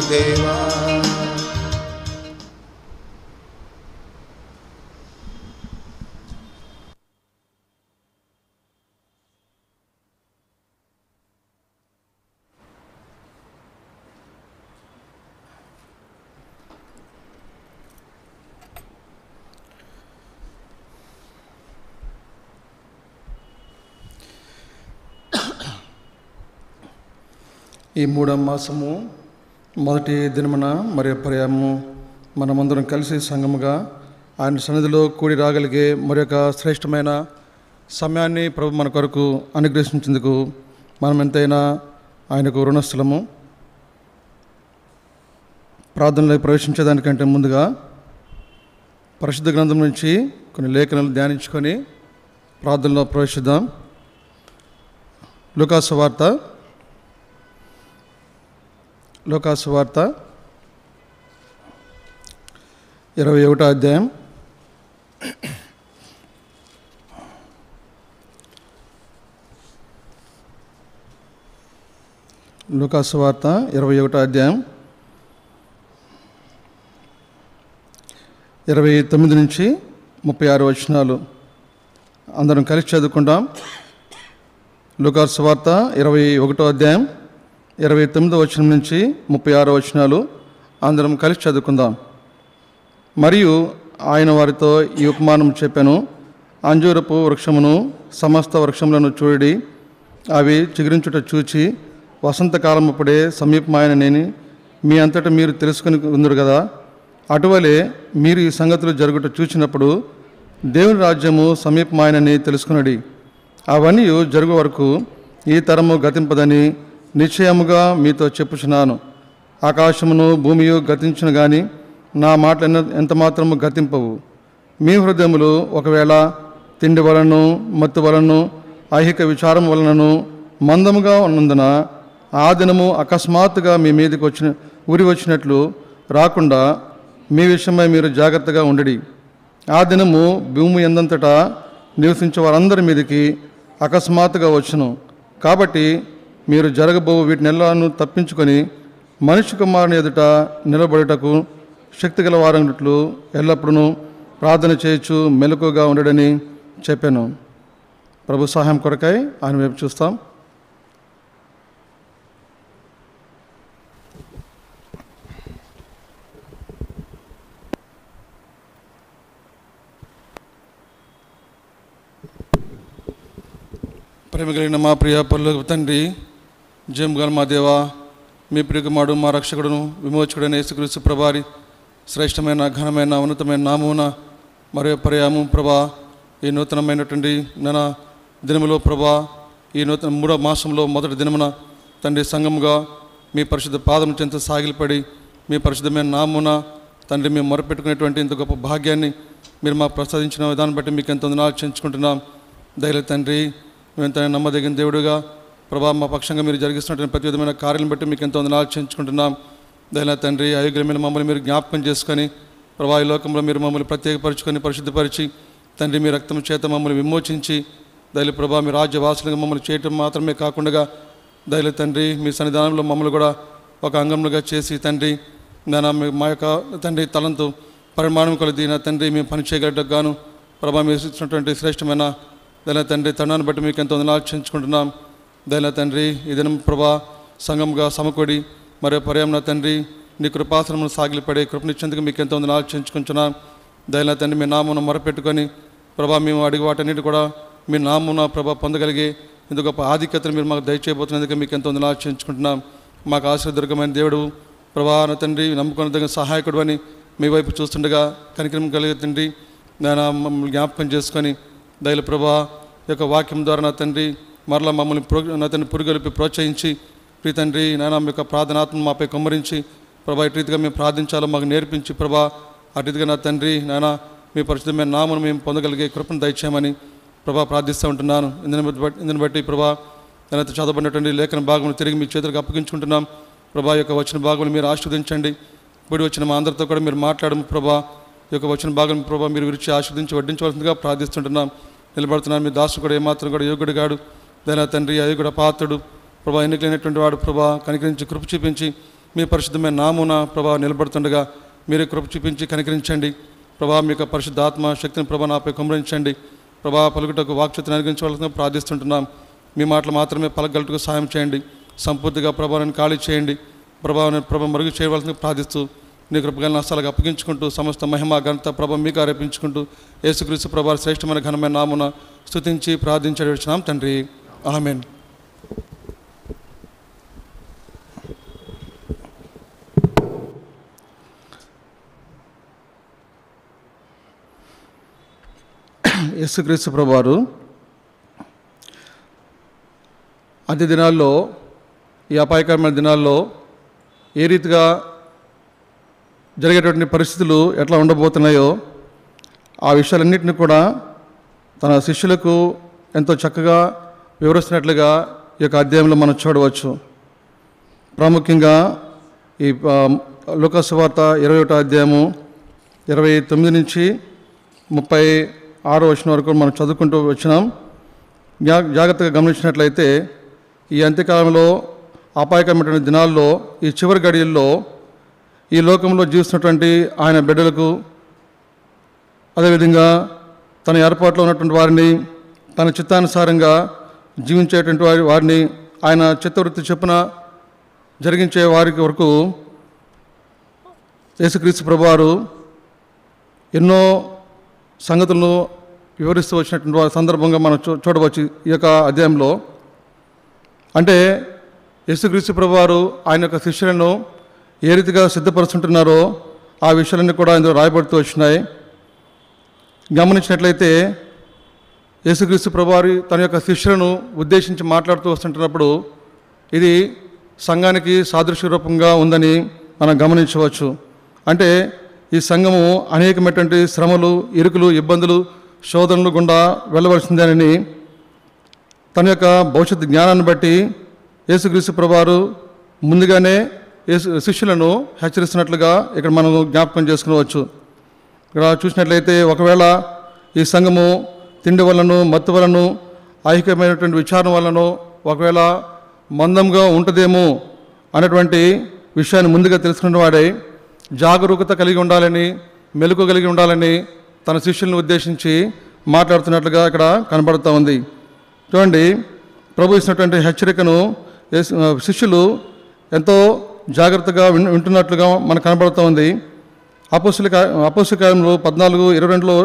దేవా. ఈ మూడో మాసము మొదటి దినమున మరి పర్యాము మనమందరం కలిసి సంఘముగా ఆయన సన్నిధిలో కూడి రాగలిగే మరి యొక్క శ్రేష్టమైన సమయాన్ని ప్రభు మన కొరకు అనుగ్రహించేందుకు మనం ఎంతైనా ఆయనకు రుణస్థలము. ప్రార్థనలో ప్రవేశించేదానికంటే ముందుగా పరిశుద్ధ గ్రంథం నుంచి కొన్ని లేఖనాలు ధ్యానించుకొని ప్రార్థనలో ప్రవేశిద్దాం. లుకాసు వార్త లోకాసు వార్త ఇరవై ఒకటో అధ్యాయం. లోకాసు వార్త ఇరవై ఒకటో అధ్యాయం. ఇరవై తొమ్మిది నుంచి ముప్పై ఆరు వచనాలు. అందరం కలిసి చదువుకుంటాం. లుకాసు వార్త ఇరవై ఒకటో అధ్యాయం. ఇరవై తొమ్మిదో వచనం నుంచి ముప్పై ఆరో వచనాలు అందరం కలిసి చదువుకుందాం. మరియు ఆయన వారితో ఈ ఉపమానం చెప్పాను. అంజూరపు వృక్షమును సమస్త వృక్షములను చూడి అవి చిగురించుట చూచి వసంతకాలం అప్పుడే సమీపమాయన మీ అంతటా మీరు తెలుసుకుని ఉందరు కదా. అటువలే మీరు ఈ సంగతులు జరుగుట చూచినప్పుడు దేవుని రాజ్యము సమీపమాయనని తెలుసుకునడి. అవన్నీ జరుగు వరకు ఈ తరము గతింపదని నిశ్చయముగా మీతో చెప్పుచున్నాను. ఆకాశమును భూమియు గతించును గాని నా మాటలు ఎంత మాత్రము గతింపవు. మీ హృదయములు ఒకవేళ తిండి వలనను మత్తు వలనను ఐహిక విచారం వలనను మందముగా ఉన్నందున ఆ దినము అకస్మాత్తుగా మీ మీదకి వచ్చిన ఉరి వచ్చినట్లు రాకుండా మీ విషయమై మీరు జాగ్రత్తగా ఉండడి. ఆ దినము భూమి ఎందంతటా నివసించే వారందరి మీదకి అకస్మాత్తుగా వచ్చును. కాబట్టి మీరు జరగబో వీటినెల్లాను తప్పించుకొని మనిషి కుమారుని ఎదుట నిలబడుటకు శక్తి గల వారన్నట్లు ఎల్లప్పుడూ ప్రార్థన చేయొచ్చు మెలకుగా ఉండడని చెప్పాను. ప్రభు సహాయం కొరకై ఆయన వైపు చూస్తాం. ప్రేమ కలిగిన మా ప్రియ పనులకు తండ్రి జయం గల మా దేవా మీ ప్రియకుమారుడు మా రక్షకుడును విమోచకుడైన యేసుక్రీస్తు ప్రభారి శ్రేష్టమైన ఘనమైన ఉన్నతమైన నామమున మరియు పర్యాము ప్రభా ఈ నూతనమైనటువంటి నన దినములో ప్రభా ఈ నూతన మూడో మాసంలో మొదటి దినమున తండ్రి సంఘముగా మీ పరిశుద్ధ పాదం చెంత సాగిలిపడి మీ పరిశుద్ధమైన నామున తండ్రి మేము మొరపెట్టుకునేటువంటి ఇంత గొప్ప భాగ్యాన్ని మీరు మాకు ప్రసాదించిన విధానం బట్టి మీకు ఎంతో ఆలోచించుకుంటున్నాం దయలు తండ్రి మేము ఎంత నమ్మదగిన దేవుడుగా ప్రభా మా పక్షంగా మీరు జరిగిస్తున్నటువంటి ప్రతి విధమైన కార్యం బట్టి మీకు ఎంతో ఆలోచించుకుంటున్నాం దయల తండ్రి అయోగ్యమైన మమ్మల్ని మీరు జ్ఞాపకం చేసుకొని ప్రభా ఈ లోకంలో మీరు మమ్మల్ని ప్రత్యేకపరుచుకొని పరిశుద్ధపరిచి తండ్రి మీ రక్తం చేత మమ్మల్ని విమోచించి దయలు ప్రభా మీ రాజ్యవాసులుగా మమ్మల్ని చేయటం మాత్రమే కాకుండా దయలు తండ్రి మీ సన్నిధానంలో మమ్మల్ని కూడా ఒక అంగములుగా చేసి తండ్రి నా మా యొక్క తండ్రి తలంతో పరిమాణం కొలది నా తండ్రి మేము పని చేయగలటకు గాను ప్రభా మీరు ఇచ్చినటువంటి శ్రేష్టమైన దాని తండ్రి తరుణాన్ని బట్టి మీకు ఎంతో ఆలోచించుకుంటున్నాం దయల తండ్రి ఈ దినం ప్రభా సంఘంగా సమకూడి మరియు పర్యామణ తండ్రి నీ కృపాసనమును సాగిలిపడే కృపనిచ్చేందుకు మీకు ఎంతో ఆలోచించుకుంటున్నాం దయల తండ్రి మీ నామను మొరపెట్టుకొని ప్రభా మేము అడిగి వాటన్నిటి కూడా మీ నామున ప్రభా పొందగలిగి ఇంత గొప్ప ఆధిక్యతను మీరు మాకు దయచేయబోతున్నందుకు మీకు ఎంతో ఆలోచించుకుంటున్నాం మాకు ఆశ్రదుర్గమైన దేవుడు ప్రభా నా తండ్రి నమ్ముకున్న దగ్గర సహాయకుడు అని మీ వైపు చూస్తుండగా కనికరం కలిగే తండ్రి నేను మమ్మల్ని జ్ఞాపకం చేసుకొని దయలు ప్రభా యొక్క వాక్యం ద్వారా నా తండ్రి మరలా మమ్మల్ని ప్రో నా పురుగొలిపి ప్రోత్సహించి ప్రీ తండ్రి నాయన మీ యొక్క ప్రార్థనాత్మ మాపై కుమ్మరించి ప్రభా ఇటు రీతిగా మేము ప్రార్థించాలో మాకు నేర్పించి ప్రభా అటు రీతిగా నా తండ్రి నాయన మీ పరిశుద్ధమైన నామను మేము పొందగలిగే కృపను దయచేయమని ప్రభా ప్రార్థిస్తూ ఉంటున్నాను. ఇందుని బట్టి ఇందుని బట్టి ప్రభా తనతో చదవబడినటువంటి లేఖన భాగం తిరిగి మీ చేతులకు అప్పగించుకుంటున్నాం. ప్రభా యొక్క వచ్చిన భాగం మీరు ఆస్వాదించండి. ఇప్పుడు వచ్చిన మా అందరితో కూడా మీరు మాట్లాడము ప్రభా. యొక్క వచ్చిన భాగం ప్రభా మీరు విరిచి ఆస్వాదించి వడ్డించవలసిందిగా ప్రార్థిస్తుంటున్నాం. నిలబడుతున్నాను మీ దాసు కూడా ఏమాత్రం కూడా యోగుడు గాడు దాని తండ్రి అది కూడా పాత్రుడు. ప్రభా ఎన్నికలైనటువంటి వాడు ప్రభా కనికరించి కృప చూపించి మీ పరిశుద్ధమైన నామున ప్రభా నిలబడుతుండగా మీరే కృప చూపించి కనికరించండి. ప్రభా మీ యొక్క పరిశుద్ధాత్మ శక్తిని ప్రభా నాపై కుమరించండి ప్రభా పలుకుటకు వాక్శక్తిని అనుగ్రహించవలసిన ప్రార్థిస్తుంటున్నాం. మీ మాటలు మాత్రమే పలకగలుటకు సాయం చేయండి. సంపూర్తిగా ప్రభావాన్ని ఖాళీ చేయండి. ప్రభావాన్ని ప్రభ మరుగు చేయవలసిన ప్రార్థిస్తూ నీ కృపగల నష్టాలకు అప్పగించుకుంటూ సమస్త మహిమ ఘనత ప్రభ మీకు ఆరోపించుకుంటూ యేసుక్రీస్తు ప్రభా శ్రేష్టమైన ఘనమైన నామున స్థుతించి ప్రార్థించడం తండ్రి. ఆమెన్ యేసుక్రీస్తు ప్రభువారు అతి దినాల్లో ఈ అపాయకరమైన దినాల్లో ఏ రీతిగా జరిగేటువంటి పరిస్థితులు ఎట్లా ఉండబోతున్నాయో ఆ విషయాలన్నింటినీ కూడా తన శిష్యులకు ఎంతో చక్కగా వివరిస్తున్నట్లుగా ఈ యొక్క అధ్యాయంలో మనం చూడవచ్చు. ప్రాముఖ్యంగా ఈ లోకసువార్త ఇరవై ఒకటో అధ్యాయము ఇరవై తొమ్మిది నుంచి ముప్పై ఆరో వచ్చిన వరకు మనం చదువుకుంటూ వచ్చినాం. జా జాగ్రత్తగా గమనించినట్లయితే ఈ అంత్యకాలంలో అపాయకరమైన దినాల్లో ఈ చివరి గడియల్లో ఈ లోకంలో జీవిస్తున్నటువంటి ఆయన బిడ్డలకు అదేవిధంగా తన ఏర్పాట్లో ఉన్నటువంటి వారిని తన చిత్తానుసారంగా జీవించేటువంటి వారి వారిని ఆయన చిత్తవృత్తి చెప్పున జరిగించే వారికి వరకు యేసుక్రీస్తు ప్రభువారు ఎన్నో సంగతులను వివరిస్తూ వచ్చినటువంటి వారి సందర్భంగా మనం చూ చూడవచ్చు ఈ యొక్క అధ్యాయంలో. అంటే యేసుక్రీస్తు ప్రభువారు ఆయన యొక్క శిష్యులను ఏ రీతిగా సిద్ధపరుస్తుంటున్నారో ఆ విషయాలన్నీ కూడా ఇందులో రాయబడుతూ వచ్చినాయి. గమనించినట్లయితే యేసుక్రీస్తు ప్రభువారి తన యొక్క శిష్యులను ఉద్దేశించి మాట్లాడుతూ వస్తుంటున్నప్పుడు ఇది సంఘానికి సాదృశ్య రూపంగా ఉందని మనం గమనించవచ్చు. అంటే ఈ సంఘము అనేకమైనటువంటి శ్రమలు ఇరుకులు ఇబ్బందులు శోధనలు గుండా వెళ్ళవలసిందేనని తన యొక్క భవిష్యత్ జ్ఞానాన్ని బట్టి యేసుక్రీస్తు ప్రభువారు ముందుగానే శిష్యులను హెచ్చరిస్తున్నట్లుగా ఇక్కడ మనం జ్ఞాపకం చేసుకునవచ్చు. ఇక్కడ చూసినట్లయితే ఒకవేళ ఈ సంఘము తిండి వలన మత్తు వలన ఐహికమైనటువంటి విచారణ వలన ఒకవేళ మందంగా ఉంటుందేమో అనేటువంటి విషయాన్ని ముందుగా తెలుసుకున్న వాడై జాగరూకత కలిగి ఉండాలని మెలకు కలిగి ఉండాలని తన శిష్యులను ఉద్దేశించి మాట్లాడుతున్నట్లుగా ఇక్కడ కనబడుతూ ఉంది. చూడండి ప్రభు ఇచ్చినటువంటి హెచ్చరికను శిష్యులు ఎంతో జాగ్రత్తగా విన్ వింటున్నట్లుగా మనకు కనబడుతూ ఉంది. అపోసుల అపోసుల కాలంలో పద్నాలుగు ఇరవై రెండులో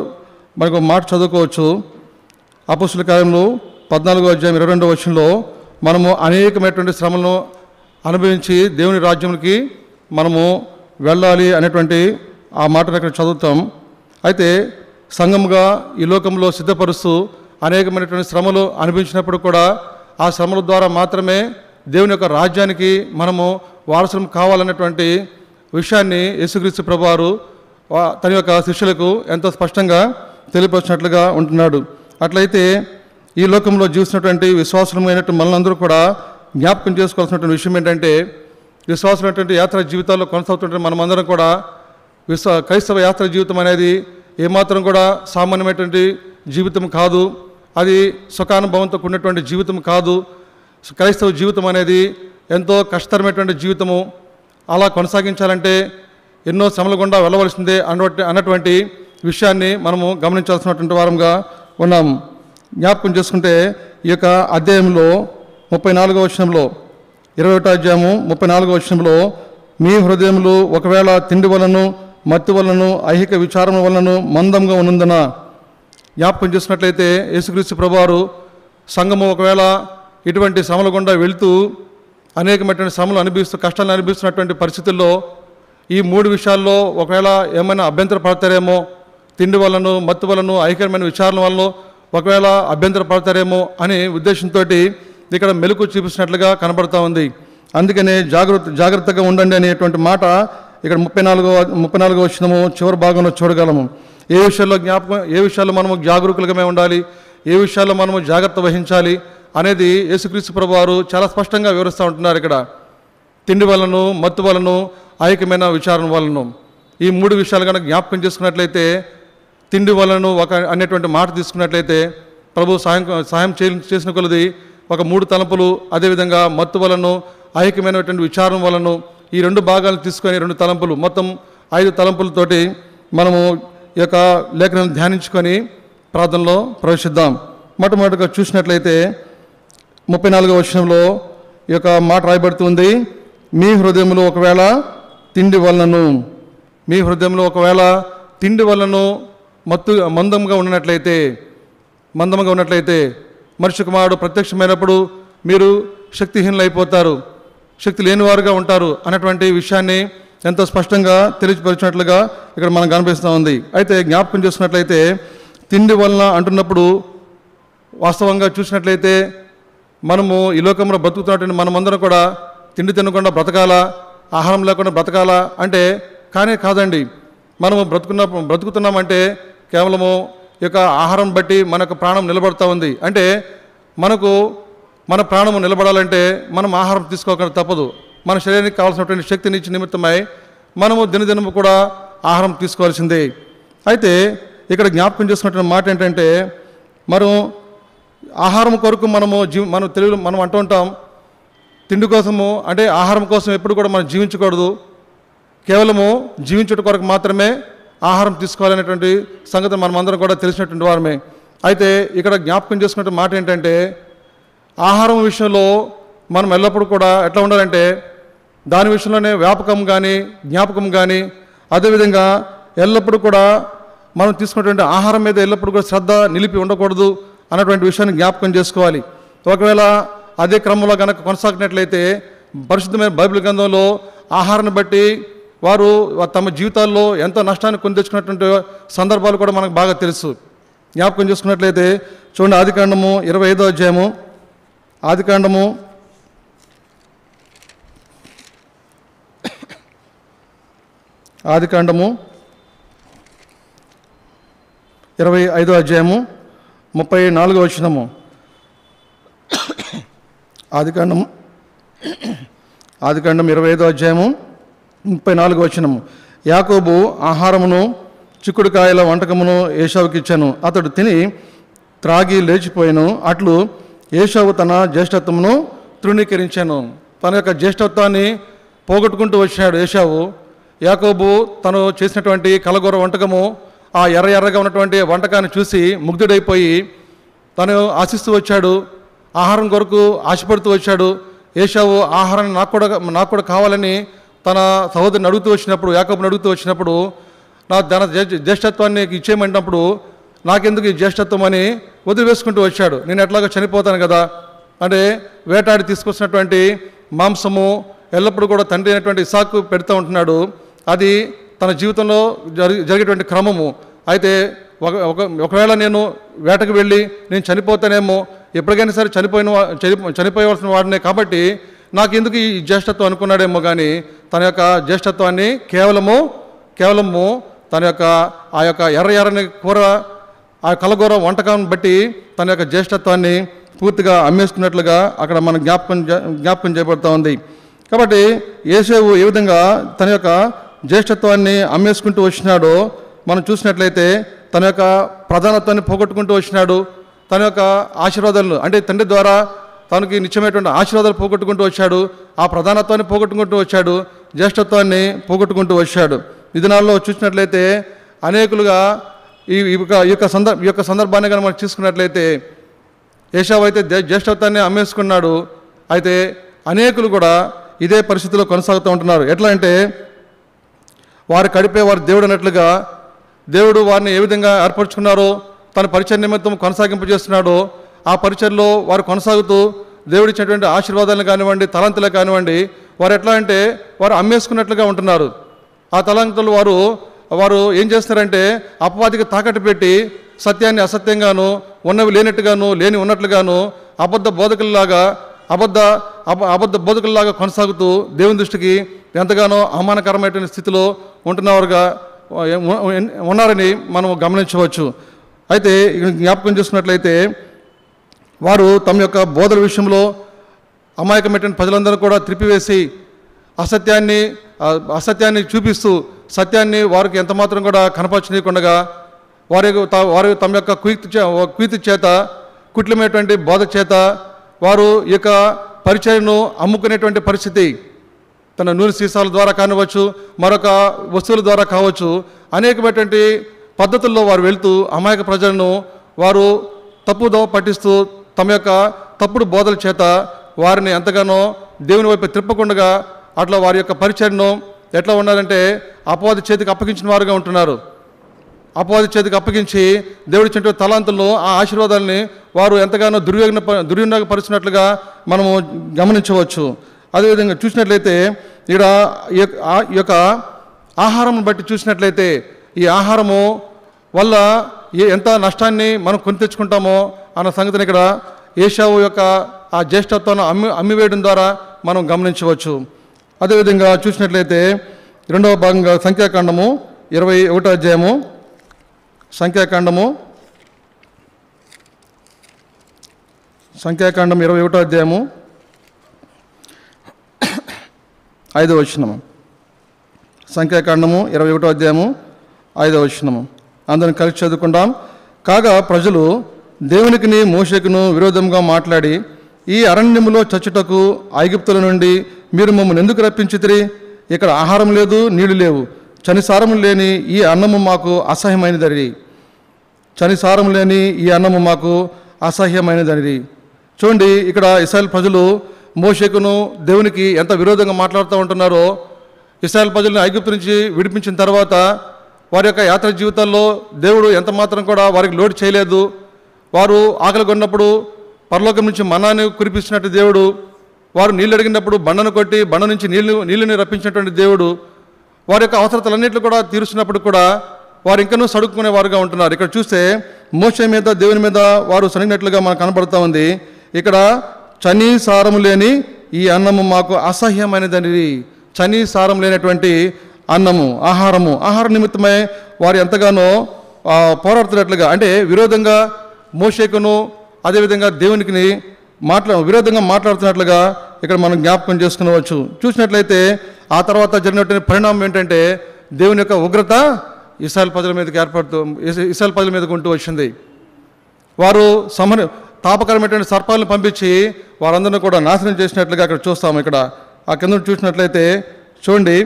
మనకు ఒక మాట చదువుకోవచ్చు. అపోసుల కార్యంలో పద్నాలుగో అధ్యాయం ఇరవై రెండో వర్షంలో మనము అనేకమైనటువంటి శ్రమలను అనుభవించి దేవుని రాజ్యంకి మనము వెళ్ళాలి అనేటువంటి ఆ మాటను ఇక్కడ చదువుతాం. అయితే సంఘముగా ఈ లోకంలో సిద్ధపరుస్తూ అనేకమైనటువంటి శ్రమలు అనుభవించినప్పుడు కూడా ఆ శ్రమల ద్వారా మాత్రమే దేవుని యొక్క రాజ్యానికి మనము వారసులం కావాలన్నటువంటి విషయాన్ని యేసుక్రీస్తు ప్రభువారు తన యొక్క శిష్యులకు ఎంతో స్పష్టంగా తెలియపరిచినట్లుగా ఉంటున్నాడు. అట్లయితే ఈ లోకంలో జీవిస్తున్నటువంటి విశ్వాసమైనటువంటి మనందరూ కూడా జ్ఞాపకం చేసుకోవాల్సినటువంటి విషయం ఏంటంటే విశ్వాసమైనటువంటి యాత్ర జీవితాల్లో కొనసాగుతుంటే మనమందరం కూడా విశ్వ క్రైస్తవ యాత్ర జీవితం అనేది ఏమాత్రం కూడా సామాన్యమైనటువంటి జీవితం కాదు. అది సుఖానుభవంతో కూడినటువంటి జీవితం కాదు. క్రైస్తవ జీవితం అనేది ఎంతో కష్టతరమైనటువంటి జీవితము. అలా కొనసాగించాలంటే ఎన్నో శ్రమల గుండా వెళ్ళవలసిందే అన్నటువంటి విషయాన్ని మనము గమనించాల్సినటువంటి వారంగా ఉన్నాం. జ్ఞాపకం చేసుకుంటే ఈ యొక్క అధ్యాయంలో ముప్పై నాలుగో వచనంలో ఇరవై ఒకటో అధ్యాయము ముప్పై నాలుగో వచనంలో మీ హృదయములు ఒకవేళ తిండి వలను మత్తు వలను ఐహిక విచారణ వలను మందంగా ఉన్నందున జ్ఞాపకం చేసినట్లయితే యేసుక్రీస్తు ప్రభువారు సంఘము ఒకవేళ ఇటువంటి శ్రమల గుండా వెళుతూ అనేకమైనటువంటి శ్రమలు అనిపిస్తూ కష్టాలు అనిపిస్తున్నటువంటి పరిస్థితుల్లో ఈ మూడు విషయాల్లో ఒకవేళ ఏమైనా అభ్యంతర పడతారేమో తిండి వలన మత్తు వలన ఐక్యమైన విచారణ వలన ఒకవేళ అభ్యంతర పడతారేమో అనే ఉద్దేశంతో ఇక్కడ మెలకు చూపిస్తున్నట్లుగా కనబడుతూ ఉంది. అందుకనే జాగ్రత్త జాగ్రత్తగా ఉండండి అనేటువంటి మాట ఇక్కడ ముప్పై నాలుగో ముప్పై నాలుగో వచ్చినము చివరి భాగంలో చూడగలము. ఏ విషయాల్లో జ్ఞాపకం ఏ విషయాల్లో మనము జాగరూకులుగా ఉండాలి ఏ విషయాల్లో మనము జాగ్రత్త వహించాలి అనేది యేసుక్రీస్తు ప్రభు వారు చాలా స్పష్టంగా వివరిస్తూ ఉంటున్నారు ఇక్కడ. తిండి వలను మత్తు వలను ఐక్యమైన విచారణ వలను. ఈ మూడు విషయాలు కనుక జ్ఞాపకం చేసుకున్నట్లయితే తిండి వలన ఒక అనేటువంటి మాట తీసుకున్నట్లయితే ప్రభు సాయం సాయం చే చేసిన కొలది ఒక మూడు తలంపులు అదేవిధంగా మత్తు వలన ఐక్యమైనటువంటి విచారం వలన ఈ రెండు భాగాలు తీసుకొని రెండు తలంపులు మొత్తం ఐదు తలంపులతోటి మనము ఈ యొక్క లేఖనం ధ్యానించుకొని ప్రార్థనలో ప్రవేశిద్దాం. మొట్టమొదటిగా చూసినట్లయితే ముప్పై నాలుగో వచనంలో ఈ యొక్క మాట రాయబడుతుంది మీ హృదయంలో ఒకవేళ తిండి వలనను మీ హృదయంలో ఒకవేళ తిండి వలనను మత్తు మందంగా ఉన్నట్లయితే మందంగా ఉన్నట్లయితే మనిషి కుమారుడు ప్రత్యక్షమైనప్పుడు మీరు శక్తిహీనులైపోతారు శక్తి లేనివారుగా ఉంటారు అన్నటువంటి విషయాన్ని ఎంతో స్పష్టంగా తెలియపరిచినట్లుగా ఇక్కడ మనం కనిపిస్తూ ఉంది. అయితే జ్ఞాపకం చేసుకున్నట్లయితే తిండి వలన అంటున్నప్పుడు వాస్తవంగా చూసినట్లయితే మనము ఈ లోకంలో బ్రతుకుతున్నటువంటి మనమందరం కూడా తిండి తినకుండా బ్రతకాలా ఆహారం లేకుండా బ్రతకాలా అంటే కానే కాదండి. మనము బ్రతుకున్న బ్రతుకుతున్నామంటే కేవలము ఈ యొక్క ఆహారం బట్టి మనకు ప్రాణం నిలబడుతూ ఉంది. అంటే మనకు మన ప్రాణము నిలబడాలంటే మనం ఆహారం తీసుకోకుండా తప్పదు. మన శరీరానికి కావాల్సినటువంటి శక్తిని ఇచ్చి నిమిత్తమై మనము దినదినము కూడా ఆహారం తీసుకోవాల్సిందే. అయితే ఇక్కడ జ్ఞాపకం చేసుకున్నటువంటి మాట ఏంటంటే మనం ఆహారం కొరకు మనము జీ మనం తెలుగులో మనం అంటూ ఉంటాం తిండి కోసము అంటే ఆహారం కోసం ఎప్పుడు కూడా మనం జీవించకూడదు. కేవలము జీవించుట కొరకు మాత్రమే ఆహారం తీసుకోవాలనేటువంటి సంగతి మనమందరం కూడా తెలిసినటువంటి వారమే. అయితే ఇక్కడ జ్ఞాపకం చేసుకున్న మాట ఏంటంటే ఆహారం విషయంలో మనం ఎల్లప్పుడూ కూడా ఎట్లా ఉండాలంటే దాని విషయంలోనే వ్యాపకం కానీ జ్ఞాపకం కానీ అదేవిధంగా ఎల్లప్పుడూ కూడా మనం తీసుకున్నటువంటి ఆహారం మీద ఎల్లప్పుడూ కూడా శ్రద్ధ నిలిపి ఉండకూడదు అన్నటువంటి విషయాన్ని జ్ఞాపకం చేసుకోవాలి. ఒకవేళ అదే క్రమంలో కనుక కొనసాగినట్లయితే పరిశుద్ధమైన బైబిల్ గ్రంథంలో ఆహారాన్ని బట్టి వారు తమ జీవితాల్లో ఎంతో నష్టాన్ని కొని తెచ్చుకున్నటువంటి సందర్భాలు కూడా మనకు బాగా తెలుసు. జ్ఞాపకం చేసుకున్నట్లయితే చూడండి ఆదికాండము ఇరవై ఐదో అధ్యాయము. ఆదికాండము ఆదికాండము ఇరవై ఐదో అధ్యాయము ముప్పై నాలుగో వచ్చినము ఆదికాండము ఆదికాండం ఇరవై ఐదో అధ్యాయము ముప్పై నాలుగు వచ్చినము యాకోబు ఆహారమును చిక్కుడుకాయల వంటకమును ఏషావుకి ఇచ్చాను. అతడు తిని త్రాగి లేచిపోయాను. అట్లు ఏషావు తన జ్యేష్ఠత్వమును తృణీకరించాను. తన యొక్క జ్యేష్ఠత్వాన్ని పోగొట్టుకుంటూ వచ్చాడు ఏషావు. యాకోబు తను చేసినటువంటి కలగూర వంటకము ఆ ఎర్ర ఎర్రగా ఉన్నటువంటి వంటకాన్ని చూసి ముగ్ధుడైపోయి తను ఆశిస్తూ వచ్చాడు. ఆహారం కొరకు ఆశపడుతూ వచ్చాడు. ఏషావు ఆహారాన్ని నాకు కూడా నాకు కూడా కావాలని తన సహోదరుని అడుగుతూ వచ్చినప్పుడు యాకబుని అడుగుతూ వచ్చినప్పుడు నా ధన జ్యేష్ఠత్వాన్ని ఇచ్చేయమంటప్పుడు నాకెందుకు ఈ జ్యేష్ఠత్వం అని వదిలివేసుకుంటూ వచ్చాడు. నేను ఎట్లాగో చనిపోతాను కదా? అంటే వేటాడి తీసుకొచ్చినటువంటి మాంసము ఎల్లప్పుడూ కూడా తండ్రి అయినటువంటి ఇసాకు పెడుతూ ఉంటున్నాడు. అది తన జీవితంలో జరి జరిగేటువంటి క్రమము. అయితే ఒక ఒక ఒకవేళ నేను వేటకు వెళ్ళి నేను చనిపోతానేమో ఎప్పటికైనా సరే చనిపోయిన వా- చనిపోయవలసిన వాడినే కాబట్టి నాకు ఎందుకు ఈ జ్యేష్ఠత్వం అనుకున్నాడేమో కానీ తన యొక్క జ్యేష్ఠత్వాన్ని కేవలము కేవలము తన యొక్క ఆ యొక్క ఎర్ర ఎర్రని కూర ఆ కలగూర వంటకాన్ని బట్టి తన యొక్క జ్యేష్ఠత్వాన్ని పూర్తిగా అమ్మేసుకున్నట్లుగా అక్కడ మనం జ్ఞాపకం చే- జ్ఞాపకం చేయబడుతూ ఉంది. కాబట్టి యేసేవు ఏ విధంగా తన యొక్క జ్యేష్ఠత్వాన్ని అమ్మేసుకుంటూ వచ్చినాడో మనం చూసినట్లయితే తన యొక్క ప్రధానత్వాన్ని పోగొట్టుకుంటూ వచ్చినాడు. తన యొక్క ఆశీర్వాదాలను అంటే తండ్రి ద్వారా తనకి నిత్యమైనటువంటి ఆశీర్వాదాలు పోగొట్టుకుంటూ వచ్చాడు. ఆ ప్రధానత్వాన్ని పోగొట్టుకుంటూ వచ్చాడు. జ్యేష్ఠత్వాన్ని పోగొట్టుకుంటూ వచ్చాడు. ఈ దినాల్లో చూసినట్లయితే అనేకులుగా ఈ యొక్క ఈ యొక్క సందర్భ ఈ యొక్క సందర్భాన్ని కనుక మనం చూసుకున్నట్లయితే ఏషావు అయితే జ్యేష్ఠత్వాన్ని అమ్మేసుకున్నాడు. అయితే అనేకులు కూడా ఇదే పరిస్థితిలో కొనసాగుతూ ఉంటున్నారు. ఎట్లా అంటే వారు కడిపే వారు దేవుడు అన్నట్లుగా దేవుడు వారిని ఏ విధంగా ఏర్పరచుకున్నారో తన పరిచయ నిమిత్తం కొనసాగింపు చేస్తున్నాడో ఆ పరిచయలో వారు కొనసాగుతూ దేవుడిచ్చినటువంటి ఆశీర్వాదాలను కానివ్వండి తలంతులు కానివ్వండి వారు ఎట్లా అంటే వారు అమ్మేసుకున్నట్లుగా ఉంటున్నారు. ఆ తలంతులు వారు వారు ఏం చేస్తారంటే అపవాదికి తాకట్టు పెట్టి సత్యాన్ని అసత్యంగాను ఉన్నవి లేనట్టుగాను లేని ఉన్నట్లుగాను అబద్ధ బోధకుల్లాగా అబద్ధ అబ అబద్ధ బోధకుల్లాగా కొనసాగుతూ దేవుని దృష్టికి ఎంతగానో అవమానకరమైనటువంటి స్థితిలో ఉంటున్నవారుగా ఉన్నారని మనం గమనించవచ్చు. అయితే జ్ఞాపకం చేసుకున్నట్లయితే వారు తమ యొక్క బోధల విషయంలో అమాయకమైనటువంటి ప్రజలందరూ కూడా త్రిపివేసి అసత్యాన్ని అసత్యాన్ని చూపిస్తూ సత్యాన్ని వారికి ఎంతమాత్రం కూడా కనపరచనీయకుండా వారి వారి తమ యొక్క కుయుక్తి చే కుయుక్తి చేత కుట్లమైనటువంటి బోధ చేత వారు ఈ యొక్క పరిచయను అమ్ముకునేటువంటి పరిస్థితి తన నూనె సీసాల ద్వారా కానివచ్చు మరొక వస్తువుల ద్వారా కావచ్చు అనేకమైనటువంటి పద్ధతుల్లో వారు వెళ్తూ అమాయక ప్రజలను వారు తప్పుదో పట్టిస్తూ తమ యొక్క తప్పుడు బోధల చేత వారిని ఎంతగానో దేవుని వైపు త్రిప్పకుండా అట్లా వారి యొక్క పరిచయను ఎట్లా ఉండాలంటే అపవాది చేతికి అప్పగించిన వారుగా ఉంటున్నారు. అపవాది చేతికి అప్పగించి దేవుడి చెంటు తలాంతులను ఆ ఆశీర్వాదాలని వారు ఎంతగానో దుర్యోగ దుర్వినియోగపరిచినట్లుగా మనము గమనించవచ్చు. అదేవిధంగా చూసినట్లయితే ఇక్కడ ఈ యొక్క- ఈ యొక్క ఆహారం బట్టి చూసినట్లయితే ఈ ఆహారము వల్ల ఏ ఎంత నష్టాన్ని మనం కొని తెచ్చుకుంటామో అన్న సంగతిని ఇక్కడ ఏషావు యొక్క ఆ జ్యేష్ఠత్వాన్ని అమ్మి అమ్మివేయడం ద్వారా మనం గమనించవచ్చు. అదేవిధంగా చూసినట్లయితే రెండవ భాగంగా సంఖ్యాకాండము ఇరవై ఒకటో అధ్యాయము. సంఖ్యాకాండము సంఖ్యాకాండం ఇరవై ఒకటో అధ్యాయము. ఐదవ వచనము. సంఖ్యాకాండము ఇరవై ఒకటో అధ్యాయము ఐదవ వచనము. అందరం కలిసి చదువుకుంటాం కాగా ప్రజలు దేవునికిని మోషకును విరోధంగా మాట్లాడి ఈ అరణ్యములో చచ్చుటకు ఐగుప్తుల నుండి మీరు మమ్మల్ని ఎందుకు రప్పించితిరి? ఇక్కడ ఆహారం లేదు నీళ్ళు లేవు. చనిసారం లేని ఈ అన్నము మాకు అసహ్యమైనది చనిసారం లేని ఈ అన్నము మాకు అసహ్యమైనదని చూడండి ఇక్కడ ఇస్రాయల్ ప్రజలు మోషకును దేవునికి ఎంత విరోధంగా మాట్లాడుతూ ఉంటున్నారో. ఇస్రాయల్ ప్రజలను ఐగుప్తు నుంచి విడిపించిన తర్వాత వారి యొక్క యాత్ర జీవితాల్లో దేవుడు ఎంత మాత్రం కూడా వారికి లోటు చేయలేదు. వారు ఆకలి కొన్నప్పుడు పరలోకం నుంచి మన్నాన్ని కురిపిస్తున్నట్టు దేవుడు వారు నీళ్ళు అడిగినప్పుడు బండను కొట్టి బండ నుంచి నీళ్ళు నీళ్ళని రప్పించినటువంటి దేవుడు వారి యొక్క అవసరతలన్నింటిలో కూడా తీరుస్తున్నప్పుడు కూడా వారు ఇంకనూ సడుక్కునే వారుగా ఉంటున్నారు. ఇక్కడ చూస్తే మోస మీద దేవుని మీద వారు సనిగినట్లుగా మనకు కనబడుతూ ఉంది. ఇక్కడ చని సారము లేని ఈ అన్నము మాకు అసహ్యమైనదని చని సారం లేనటువంటి అన్నము ఆహారము ఆహార నిమిత్తమై వారు ఎంతగానో పోరాడుతున్నట్లుగా అంటే విరోధంగా మోషేకును అదేవిధంగా దేవునికి మాట్లా విరోధంగా మాట్లాడుతున్నట్లుగా ఇక్కడ మనం జ్ఞాపకం చేసుకునవచ్చు. చూసినట్లయితే ఆ తర్వాత జరిగినటువంటి పరిణామం ఏంటంటే దేవుని యొక్క ఉగ్రత ఇసాల్ ప్రజల మీదకి ఏర్పడుతూ ఇసాల్ ఇస్రాయల్ ప్రజల మీదకి ఉంటూ వచ్చింది. వారు సమర తాపకరమైనటువంటి సర్పాలను పంపించి వారందరినీ కూడా నాశనం చేసినట్లుగా అక్కడ చూస్తాము ఇక్కడ. ఆ కింద చూసినట్లయితే చూడండి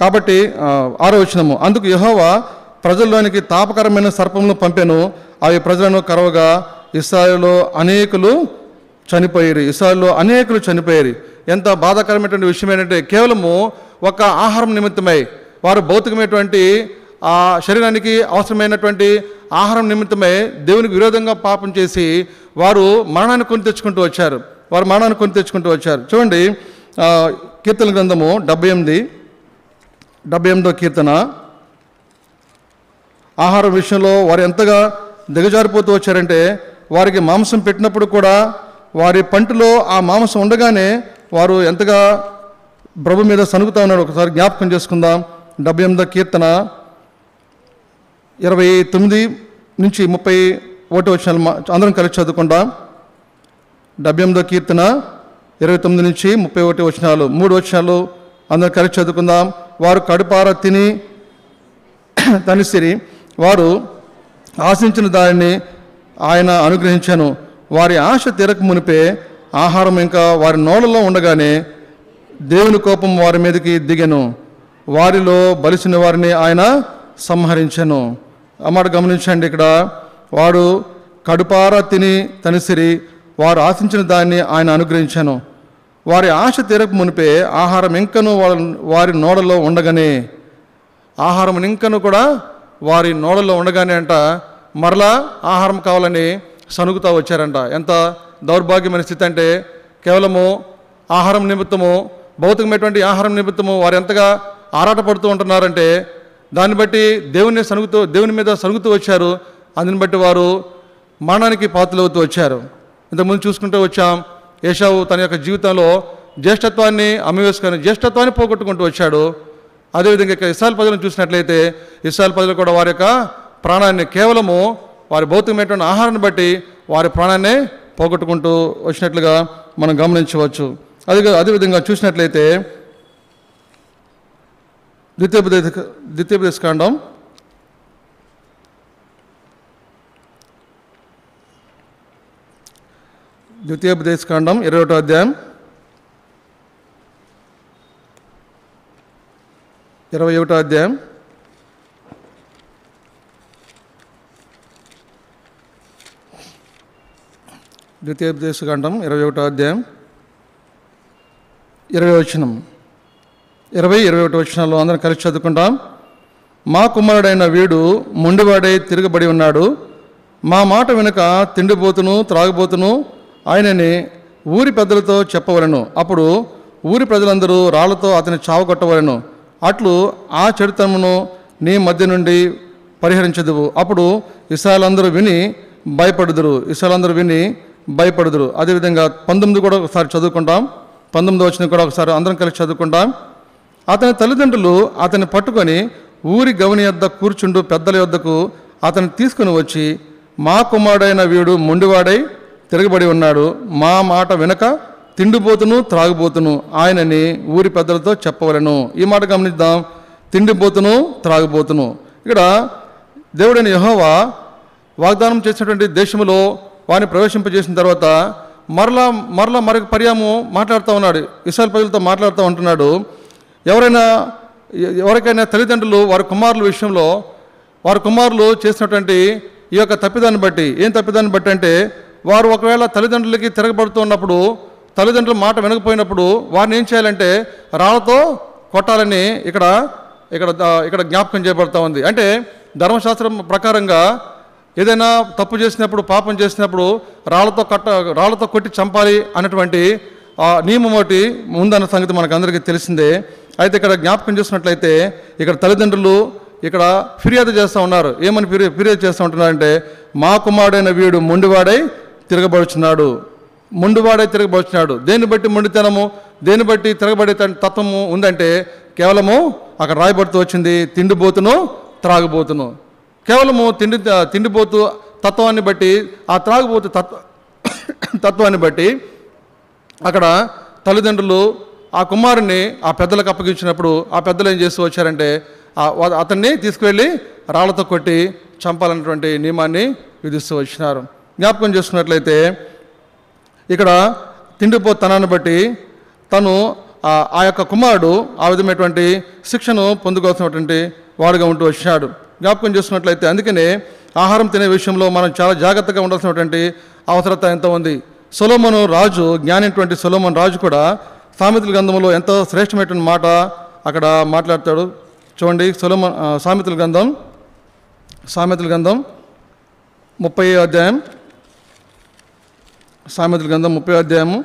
కాబట్టి ఆ, ఆరో వచనము అందుకు యెహోవా ప్రజల్లోనికి తాపకరమైన సర్పములను పంపెను. అవి ప్రజలను కరవగా ఇస్రాయల్లో అనేకులు చనిపోయారు. ఇస్రాయల్లో అనేకులు చనిపోయారు. ఎంత బాధాకరమైనటువంటి విషయం ఏంటంటే కేవలము ఒక ఆహారం నిమిత్తమై వారు భౌతికమైనటువంటి ఆ శరీరానికి అవసరమైనటువంటి ఆహారం నిమిత్తమై దేవునికి విరోధంగా పాపం చేసి వారు మరణాన్ని కొని తెచ్చుకుంటూ వచ్చారు. వారు మరణాన్ని కొని తెచ్చుకుంటూ వచ్చారు. చూడండి కీర్తన గ్రంథము డెబ్బై ఎనిమిది. డెబ్బై ఎనిమిదో కీర్తన. ఆహారం విషయంలో వారు ఎంతగా దిగజారిపోతూ వచ్చారంటే వారికి మాంసం పెట్టినప్పుడు కూడా వారి పంటలో ఆ మాంసం ఉండగానే వారు ఎంతగా ప్రభు మీద సనుగుతా ఉన్నారు ఒకసారి జ్ఞాపకం చేసుకుందాం. డెబ్బై ఎనిమిదో కీర్తన ఇరవై తొమ్మిది నుంచి ముప్పై ఒకటి వచ్చిన అందరం కలిసి చదువుకుందాం. డెబ్బై ఎనిమిదో కీర్తన ఇరవై తొమ్మిది నుంచి ముప్పై ఒకటి వచనాలు మూడు వచనాలు అందరం కలిసి చదువుకుందాం. వారు కడుపార తిని తనిసిరి. వారు ఆశించిన దానిని ఆయన అనుగ్రహించాను. వారి ఆశ తీరక మునిపే ఆహారం ఇంకా వారి నోళ్ళలో ఉండగానే దేవుని కోపం వారి మీదకి దిగెను. వారిలో బలిసిన వారిని ఆయన సంహరించాను. అమ్మాట గమనించండి ఇక్కడ. వాడు కడుపార తిని తనిసిరి. వారు ఆశించిన దాన్ని ఆయన అనుగ్రహించాను. వారి ఆశ తీరక మునిపే ఆహారం ఇంకను వాళ్ళ వారి నోడలో ఉండగానే ఆహారం ఇంకను కూడా వారి నోడలో ఉండగానే అంట మరలా ఆహారం కావాలని సనుగుతూ వచ్చారంట. ఎంత దౌర్భాగ్యమైన స్థితి అంటే కేవలము ఆహారం నిమిత్తము భౌతికమైనటువంటి ఆహారం నిమిత్తము వారు ఎంతగా ఆరాటపడుతూ ఉంటున్నారంటే దాన్ని బట్టి దేవుని సనుగుతూ దేవుని మీద సనుగుతూ వచ్చారు. అందుని బట్టి వారు మరణానికి పాత్రలవుతూ వచ్చారు. ఇంతకుముందు చూసుకుంటూ వచ్చాం ఏషావు తన యొక్క జీవితంలో జ్యేష్ఠత్వాన్ని అమ్మివేసుకొని జ్యేష్ఠత్వాన్ని పోగొట్టుకుంటూ వచ్చాడు. అదేవిధంగా ఇక ఇస్రాయల్ ప్రజలను చూసినట్లయితే ఇస్రాయల్ ప్రజలు కూడా వారి యొక్క ప్రాణాన్ని కేవలము వారి భౌతికమైనటువంటి ఆహారాన్ని బట్టి వారి ప్రాణాన్ని పోగొట్టుకుంటూ వచ్చినట్లుగా మనం గమనించవచ్చు. అదే అదేవిధంగా చూసినట్లయితే ద్వితీయోపదేశ ద్వితీయోపదేశ కాండం ద్వితీయోపదేశ కాండం ఇరవై ఒకటో అధ్యాయం ఇరవై ఒకటో అధ్యాయం. ద్వితీయోపదేశకాండం ఇరవై ఒకటో అధ్యాయం ఇరవై వచనం ఇరవై ఇరవై ఒకటి వచనాలు అందరం కలిసి చదువుకుంటాం. మా కుమారుడైన వీడు మొండివాడై తిరగబడి ఉన్నాడు. మా మాట వెనుక తిండిపోతును త్రాగిపోతును ఆయనని ఊరి పెద్దలతో చెప్పవలను. అప్పుడు ఊరి ప్రజలందరూ రాళ్ళతో అతని చావగొట్టవలను అట్లు ఆ చరిత్రమును నీ మధ్య నుండి పరిహరించదువు. అప్పుడు ఇసాలందరూ విని భయపడుదురు. ఇసాలందరూ విని భయపడుదురు. అదేవిధంగా పంతొమ్మిది కూడా ఒకసారి చదువుకుంటాం. పంతొమ్మిది వచ్చిన కూడా ఒకసారి అందరం కలిసి చదువుకుంటాం. అతని తల్లిదండ్రులు అతన్ని పట్టుకొని ఊరి గవని యొద్ద కూర్చుండు పెద్దల యొద్దకు అతన్ని తీసుకుని వచ్చి మా కుమారుడైన వీడు మొండివాడై తిరగబడి ఉన్నాడు. మా మాట వెనక తిండిపోతును త్రాగుబోతును. ఆయనని ఊరి పెద్దలతో చెప్పవలను. ఈ మాట గమనిద్దాం. తిండిపోతును త్రాగుబోతును. ఇక్కడ దేవుడైన యహోవా వాగ్దానం చేసినటువంటి దేశంలో వారిని ప్రవేశింపజేసిన తర్వాత మరలా మరలా మరొక పర్యాము మాట్లాడుతూ ఉన్నాడు. ఇస్రాయల్ ప్రజలతో మాట్లాడుతూ ఉంటున్నాడు. ఎవరైనా ఎవరికైనా తల్లిదండ్రులు వారి కుమారుల విషయంలో వారి కుమారులు చేసినటువంటి ఈ యొక్క తప్పిదాన్ని బట్టి ఏం తప్పిదాన్ని బట్టి అంటే వారు ఒకవేళ తల్లిదండ్రులకి తిరగబడుతున్నప్పుడు తల్లిదండ్రుల మాట వినకపోయినప్పుడు వారిని ఏం చేయాలంటే రాళ్ళతో కొట్టాలని ఇక్కడ ఇక్కడ ఇక్కడ జ్ఞాపకం చేయబడతా ఉంది. అంటే ధర్మశాస్త్రం ప్రకారంగా ఏదైనా తప్పు చేసినప్పుడు పాపం చేసినప్పుడు రాళ్ళతో కట్ట రాళ్ళతో కొట్టి చంపాలి అన్నటువంటి నియమం ఒకటి ఉందన్న సంగతి మనకు అందరికీ తెలిసిందే. అయితే ఇక్కడ జ్ఞాపకం చేసినట్లయితే ఇక్కడ తల్లిదండ్రులు ఇక్కడ ఫిర్యాదు చేస్తూ ఉన్నారు. ఏమని ఫిర్యాదు ఫిర్యాదు చేస్తూ ఉంటున్నారంటే మా కుమారుడైన వీడు మొండివాడై తిరగబడుచున్నాడు. మొండువాడే తిరగబడుచున్నాడు. దేన్ని బట్టి మొండితనము? దేన్ని బట్టి తిరగబడే తత్వము ఉందంటే కేవలము అక్కడ రాయబడుతూ వచ్చింది తిండిపోతును త్రాగుబోతును. కేవలము తిండి తిండిపోతు తత్వాన్ని బట్టి ఆ త్రాగుబోతు తత్వ తత్వాన్ని బట్టి అక్కడ తల్లిదండ్రులు ఆ కుమారుని ఆ పెద్దలకు అప్పగించినప్పుడు ఆ పెద్దలు ఏం చేస్తూ వచ్చారంటే అతన్ని తీసుకువెళ్ళి రాళ్ళతో కొట్టి చంపాలన్నటువంటి నియమాన్ని విధిస్తూ వచ్చినారు. జ్ఞాపకం చేసుకున్నట్లయితే ఇక్కడ తిండిపోతనాన్ని బట్టి తను ఆ యొక్క కుమారుడు ఆ విధమైనటువంటి శిక్షను పొందుకోవాల్సినటువంటి వాడుగా ఉంటూ వచ్చాడు. జ్ఞాపకం చేసుకున్నట్లయితే అందుకనే ఆహారం తినే విషయంలో మనం చాలా జాగ్రత్తగా ఉండాల్సినటువంటి అవసరత ఎంత ఉంది. సొలోమను రాజు జ్ఞానిటువంటి సొలోమన్ రాజు కూడా సామెతల గ్రంథంలో ఎంతో శ్రేష్టమైనటువంటి మాట అక్కడ మాట్లాడతాడు. చూడండి సొలోమన్ సామెతల గ్రంథం సామెతల గ్రంథం ముప్పై అధ్యాయం సామెతల గ్రంథం ముప్పై అధ్యాయము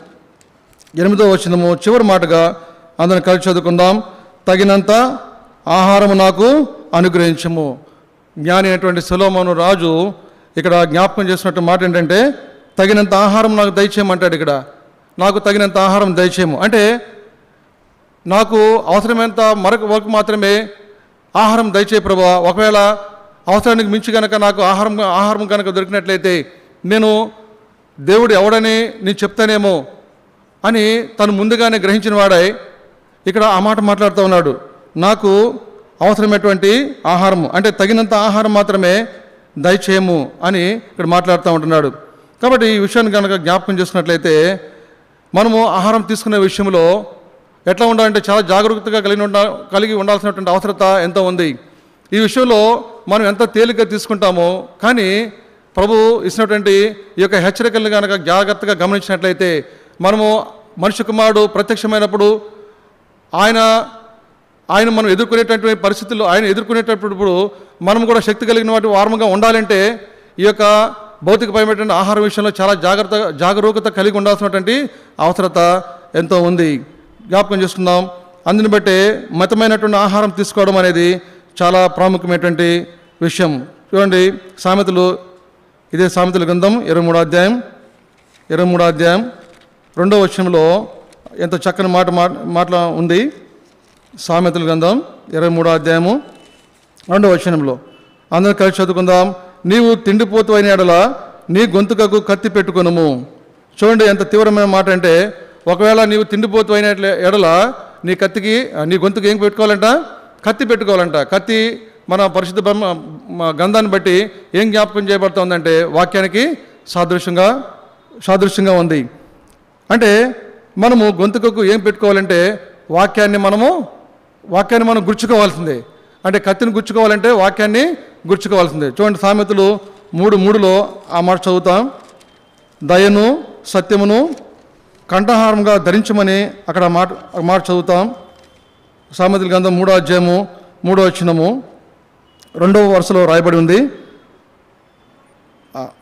ఎనిమిదో వచనము. చివరి మాటగా అందరం కలిసి చదువుకుందాం. తగినంత ఆహారము నాకు అనుగ్రహించము. జ్ఞాని అయినటువంటి సులోమను రాజు ఇక్కడ జ్ఞాపకం చేసినట్టు మాట ఏంటంటే తగినంత ఆహారం నాకు దయచేయమంటాడు ఇక్కడ. నాకు తగినంత ఆహారం దయచేయము. అంటే నాకు అవసరమైనంత మరొక వరకు మాత్రమే ఆహారం దయచే ప్రభా. ఒకవేళ అవసరానికి మించి కనుక నాకు ఆహారం ఆహారం కనుక దొరికినట్లయితే నేను దేవుడు ఎవడని నేను చెప్తానేమో అని తను ముందుగానే గ్రహించిన వాడై ఇక్కడ ఆ మాట మాట్లాడుతూ ఉన్నాడు. నాకు అవసరమైనటువంటి ఆహారం అంటే తగినంత ఆహారం మాత్రమే దయచేయము అని ఇక్కడ మాట్లాడుతూ ఉంటున్నాడు. కాబట్టి ఈ విషయాన్ని కనుక జ్ఞాపకం చేసుకున్నట్లయితే మనము ఆహారం తీసుకునే విషయంలో ఎట్లా ఉండాలంటే చాలా జాగరూకతగా కలిగి ఉండ కలిగి ఉండాల్సినటువంటి అవసరత ఎంతో ఉంది. ఈ విషయంలో మనం ఎంత తేలిగ్గా తీసుకుంటామో కానీ ప్రభు ఇచ్చినటువంటి ఈ యొక్క హెచ్చరికలను కనుక జాగ్రత్తగా గమనించినట్లయితే మనము మనిషి కుమారుడు ప్రత్యక్షమైనప్పుడు ఆయన ఆయన మనం ఎదుర్కొనేటటువంటి పరిస్థితుల్లో ఆయన ఎదుర్కొనేటప్పుడు మనం కూడా శక్తి కలిగిన వాటి వారముగా ఉండాలంటే ఈ యొక్క భౌతికపరమైనటువంటి ఆహార విషయంలో చాలా జాగ్రత్త జాగరూకత కలిగి ఉండాల్సినటువంటి అవసరత ఎంతో ఉంది. జ్ఞాపకం చేసుకుందాం. అందుని బట్టే మితమైనటువంటి ఆహారం తీసుకోవడం అనేది చాలా ప్రాముఖ్యమైనటువంటి విషయం. చూడండి సామెతలు ఇదే సామెతల గ్రంథం ఇరవై మూడో అధ్యాయం ఇరవై మూడో అధ్యాయం రెండో వచనంలో ఎంత చక్కని మాట మాట ఉంది. సామెతల గ్రంథం ఇరవై మూడో అధ్యాయము రెండో వచనంలో అందరం కలిసి చదువుకుందాం. నీవు తిండిపోతు అయిన ఎడల నీ గొంతుకకు కత్తి పెట్టుకొనుము. చూడండి ఎంత తీవ్రమైన మాట అంటే ఒకవేళ నీవు తిండిపోతు అయిన ఎడల నీ కత్తికి నీ గొంతుకు ఏం పెట్టుకోవాలంట? కత్తి పెట్టుకోవాలంట. కత్తి మన పరిశుద్ధ బ్రహ్మ గంధాన్ని బట్టి ఏం జ్ఞాపకం చేయబడుతుందంటే వాక్యానికి సాదృశ్యంగా సాదృశ్యంగా ఉంది. అంటే మనము గొంతుకకు ఏం పెట్టుకోవాలంటే వాక్యాన్ని మనము వాక్యాన్ని మనం గుర్చుకోవాల్సిందే. అంటే కత్తిని గుర్చుకోవాలంటే వాక్యాన్ని గుర్చుకోవాల్సిందే. చూడండి సామెతలు మూడు మూడులో ఆ మాట చదువుతాం. దయను సత్యమును కంఠహారంగా ధరించమని అక్కడ మాట మాట చదువుతాం. సామెతల గంధం మూడో అధ్యాయము మూడో వచ్చినము రెండవ వరుసలో రాయబడి ఉంది.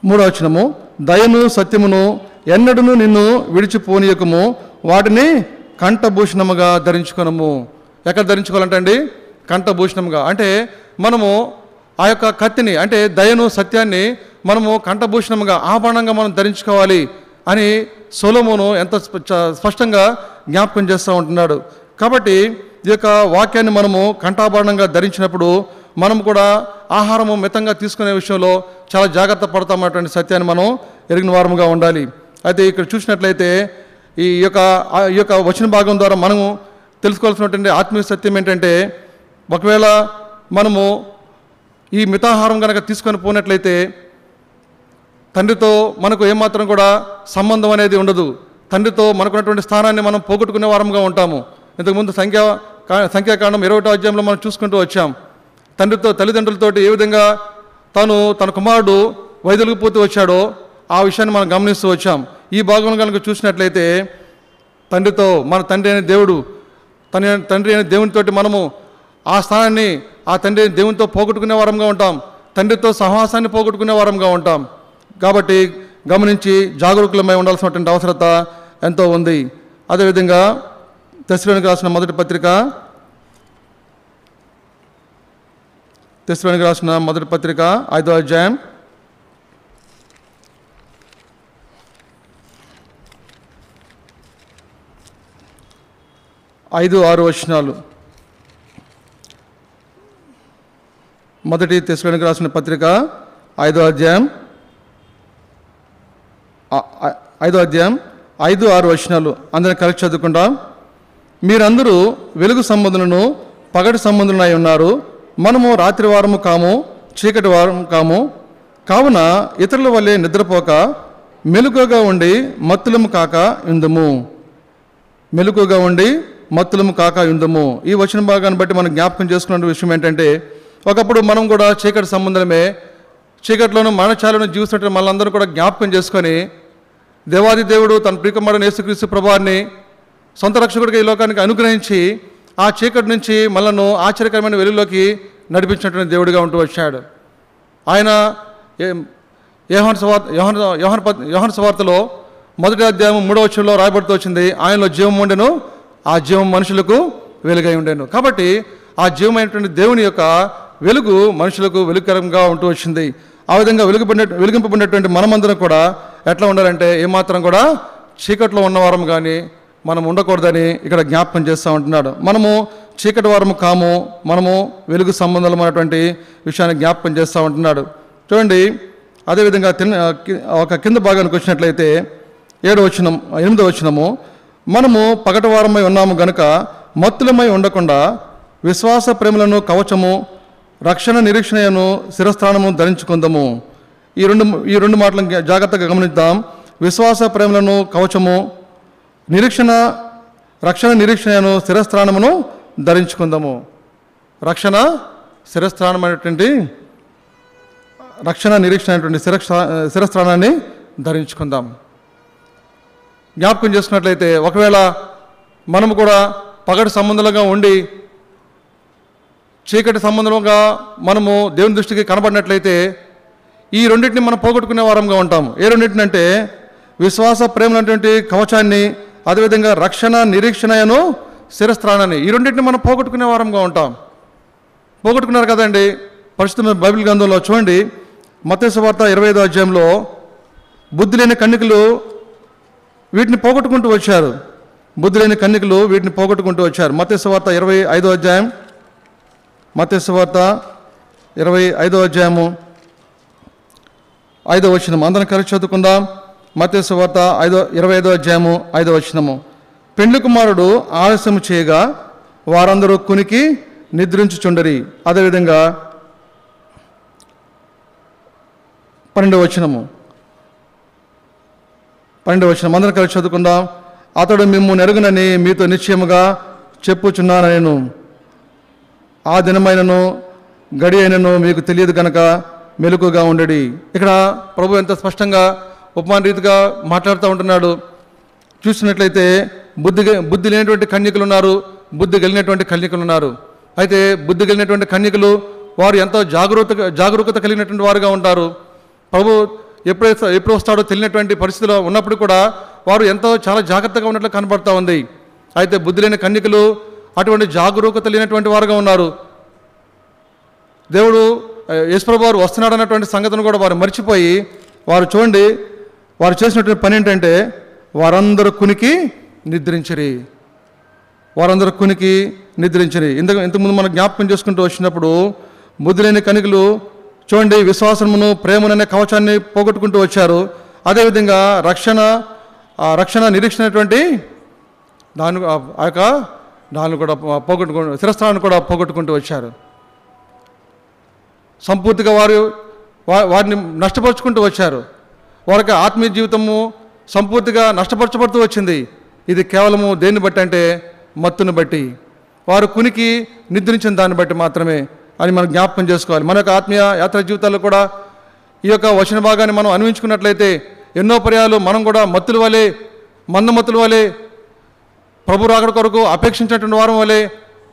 మూడవ వచనము దయను సత్యమును ఎన్నడను నిన్ను విడిచిపోనీయకము వాటిని కంఠభూషణముగా ధరించుకొనము. ఎక్కడ ధరించుకోవాలంటే అండి? కంఠభూషణముగా. అంటే మనము ఆ యొక్క కత్తిని అంటే దయను సత్యాన్ని మనము కంఠభూషణముగా ఆభరణంగా మనం ధరించుకోవాలి అని సొలమును ఎంత చ- స్పష్టంగా జ్ఞాపకం చేస్తూ ఉంటున్నాడు. కాబట్టి ఈ యొక్క వాక్యాన్ని మనము కంఠాభరణంగా ధరించినప్పుడు మనం కూడా ఆహారము మితంగా తీసుకునే విషయంలో చాలా జాగ్రత్త పడతామన్నటువంటి సత్యాన్ని మనం ఎరిగిన వారముగా ఉండాలి. అయితే ఇక్కడ చూసినట్లయితే ఈ యొక్క ఈ యొక్క వచన భాగం ద్వారా మనము తెలుసుకోవాల్సినటువంటి ఆత్మీయ సత్యం ఏంటంటే ఒకవేళ మనము ఈ మితాహారం కనుక తీసుకొని పోయినట్లయితే తండ్రితో మనకు ఏమాత్రం కూడా సంబంధం అనేది ఉండదు. తండ్రితో మనకున్నటువంటి స్థానాన్ని మనం పోగొట్టుకునే వారంగా ఉంటాము. ఇంతకుముందు సంఖ్యా కా- సంఖ్యాకాండం ఇరవై అధ్యాయంలో మనం చూసుకుంటూ వచ్చాం. తండ్రితో తల్లిదండ్రులతోటి ఏ విధంగా తను తన కుమారుడు వైదొలిగిపోతూ వచ్చాడో ఆ విషయాన్ని మనం గమనిస్తూ వచ్చాం. ఈ భాగంలో కనుక చూసినట్లయితే తండ్రితో మన తండ్రి అయిన దేవుడు తన తండ్రి అయిన దేవునితోటి మనము ఆ స్థానాన్ని ఆ తండ్రి అయిన దేవునితో పోగొట్టుకునే వారంగా ఉంటాం. తండ్రితో సహవాసాన్ని పోగొట్టుకునే వారంగా ఉంటాం. కాబట్టి గమనించి జాగరూకులమై ఉండాల్సినటువంటి అవసరత ఎంతో ఉంది. అదేవిధంగా తెస్లోనికి రాసిన మొదటి పత్రిక తెస్లోనికి రాసిన మొదటి పత్రిక ఐదో అధ్యాయం. ఐదు ఆరు వచనాలు. మొదటి తెస్లోనికి రాసిన పత్రిక ఐదో అధ్యాయం. ఐదో అధ్యాయం ఐదు ఆరు వచనాలు. అందరిని కలిసి చదువుకుంటాం మీరందరూ వెలుగు సంబంధులను పగటి అయి ఉన్నారు. మనము రాత్రి వారము కాము చీకటి వారం కాము. కావున ఇతరుల వల్లే నిద్రపోక మెలుగుగా ఉండి మత్తులము కాక ఇందుము. మెలుకుగా ఉండి మత్తులము కాక ఇందుము. ఈ వచన భాగాన్ని బట్టి మనం జ్ఞాపకం చేసుకున్న విషయం ఏంటంటే ఒకప్పుడు మనం కూడా చీకటి సంబంధమే చీకట్లోను మరణచాలను జీవిస్తున్న మనందరూ కూడా జ్ఞాపకం చేసుకొని దేవాది దేవుడు తన ప్రియకుమారుని యేసుక్రీస్తు ప్రభాన్ని సొంత రక్షకుడిగా ఈ లోకానికి అనుగ్రహించి ఆ చీకటి నుంచి మనను ఆశ్చర్యకరమైన వెలుగులోకి నడిపించినటువంటి దేవుడిగా ఉంటూ వచ్చాడు. ఆయన యోహన్ సవార్ యోహన్ యోహన్ యోహన్ పత్- మొదటి అధ్యాయం మూడవ వచ్చంలో రాయబడుతూ వచ్చింది ఆయనలో జీవం ఉండెను ఆ జీవం మనుషులకు వెలుగై ఉండేను. కాబట్టి ఆ జీవమైనటువంటి దేవుని యొక్క వెలుగు మనుషులకు వెలుగుకరంగా ఉంటూ వచ్చింది. ఆ విధంగా వెలుగుపడిన వెలిగింపబడినటువంటి మనమందరం కూడా ఎట్లా ఉండాలంటే ఏమాత్రం కూడా చీకట్లో ఉన్నవారం కానీ మనం ఉండకూడదని ఇక్కడ జ్ఞాపకం చేస్తూ ఉంటున్నాడు. మనము చీకటి వారము కాము మనము వెలుగు సంబంధమైనటువంటి విషయాన్ని జ్ఞాపకం చేస్తూ ఉంటున్నాడు. చూడండి అదేవిధంగా తిన్న ఒక కింద భాగానికి వచ్చినట్లయితే ఏడు వచనం ఎనిమిదో వచనము మనము పగటవారమై ఉన్నాము గనుక మత్తులమై ఉండకుండా విశ్వాస ప్రేమలను కవచము రక్షణ నిరీక్షణను శిరస్థానము ధరించుకుందాము. ఈ రెండు ఈ రెండు మాటలను జాగ్రత్తగా గమనిద్దాం. విశ్వాస ప్రేమలను కవచము నిరీక్షణ రక్షణ నిరీక్షణను శిరస్థానమును ధరించుకుందాము. రక్షణ శిరస్థానమైనటువంటి రక్షణ నిరీక్షణ అనేటువంటి శిరస్థా శిరస్థానాన్ని ధరించుకుందాం. జ్ఞాపకం చేసుకున్నట్లయితే ఒకవేళ మనము కూడా పగటి సంబంధంగా ఉండి చీకటి సంబంధంగా మనము దేవుని దృష్టికి కనబడినట్లయితే ఈ రెండింటిని మనం పోగొట్టుకునే వారంగా ఉంటాము. ఏ రెండింటినంటే విశ్వాస విశ్వాస ప్రేమలైనటువంటి కవచాన్ని అదేవిధంగా రక్షణ నిరీక్షణను శిరస్త్రాణాన్ని ఈ రెండింటిని మనం పోగొట్టుకునే వారంగా ఉంటాం. పోగొట్టుకున్నారు కదండి? పరిశుద్ధమైన బైబిల్ గ్రంథంలో చూడండి. మతేసు వార్త ఇరవై ఐదో అధ్యాయంలో బుద్ధి లేని కన్నికలు వీటిని పోగొట్టుకుంటూ వచ్చారు. బుద్ధి లేని కన్నికలు వీటిని పోగొట్టుకుంటూ వచ్చారు. మతేసు వార్త ఇరవై ఐదో అధ్యాయం. మతేసు వార్త ఇరవై ఐదో అధ్యాయము ఐదో వచ్చిన అందరం కలిసి చదువుకుందాం. మతేసు వార్త ఐదో ఇరవై ఐదో అధ్యాయము ఐదో వచనము. పెండ్లి కుమారుడు ఆలస్యం చేయగా వారందరూ కునికి నిద్రించుచుండరి. అదేవిధంగా పన్నెండవ వచనము. పన్నెండవ వచనం. అందరం కలిసి చదువుకుందాం. అతడు మిమ్ము నెరుగునని మీతో నిశ్చయముగా చెప్పుచున్నాను నేను ఆ దినమైనను గడి అయినను మీకు తెలియదు కనుక మెలకుగా ఉండడి. ఇక్కడ ప్రభు ఎంత స్పష్టంగా ఉపమాన రీతిగా మాట్లాడుతూ ఉంటున్నాడు. చూసినట్లయితే బుద్ధి బుద్ధి లేనటువంటి కన్యకులు ఉన్నారు బుద్ధి కలిగినటువంటి కన్యకులు ఉన్నారు అయితే బుద్ధి కలిగినటువంటి కన్యకులు వారు ఎంతో జాగరూకత జాగరూకత కలిగినటువంటి వారుగా ఉంటారు. ప్రభు ఎప్పుడైతే ఎప్పుడు వస్తాడో తెలియనటువంటి పరిస్థితిలో ఉన్నప్పుడు కూడా వారు ఎంతో చాలా జాగ్రత్తగా ఉన్నట్లు కనబడుతూ ఉంది. అయితే బుద్ధి లేని కన్యకులు అటువంటి జాగరూకత లేనటువంటి వారుగా ఉన్నారు. దేవుడు యేసుప్రభు వారు వస్తున్నాడు అన్నటువంటి సంగతిని కూడా వారు మర్చిపోయి వారు చూడండి వారు చేసినటువంటి పని ఏంటంటే వారందరూ కునికి నిద్రించరి. వారందరూ కునికి నిద్రించరి. ఇంతకు ఇంతకుముందు మనం జ్ఞాపకం చేసుకుంటూ వచ్చినప్పుడు బుద్ధి కనికలు చూడండి విశ్వాసమును ప్రేమననే కవచాన్ని పోగొట్టుకుంటూ వచ్చారు. అదేవిధంగా రక్షణ రక్షణ నిరీక్షణటువంటి దాని ఆ యొక్క దాన్ని కూడా పోగొట్టుకుంటూ శిరస్థానాన్ని కూడా పోగొట్టుకుంటూ వచ్చారు. సంపూర్తిగా వారు వారిని నష్టపరుచుకుంటూ వచ్చారు. వారికి ఆత్మీయ జీవితము సంపూర్తిగా నష్టపరచబడుతూ వచ్చింది. ఇది కేవలము దేన్ని బట్టి అంటే మత్తుని బట్టి. వారు కునికి నిద్రించిన దాన్ని బట్టి మాత్రమే అని మనం జ్ఞాపకం చేసుకోవాలి. మన యొక్క ఆత్మీయ యాత్ర జీవితాల్లో కూడా ఈ యొక్క వచన భాగాన్ని మనం అన్వించుకున్నట్లయితే ఎన్నో పర్యాలు మనం కూడా మత్తుల వలె మందమత్తుల వలె ప్రభు రాకడ కొరకు అపేక్షించినటువంటి వారం వలె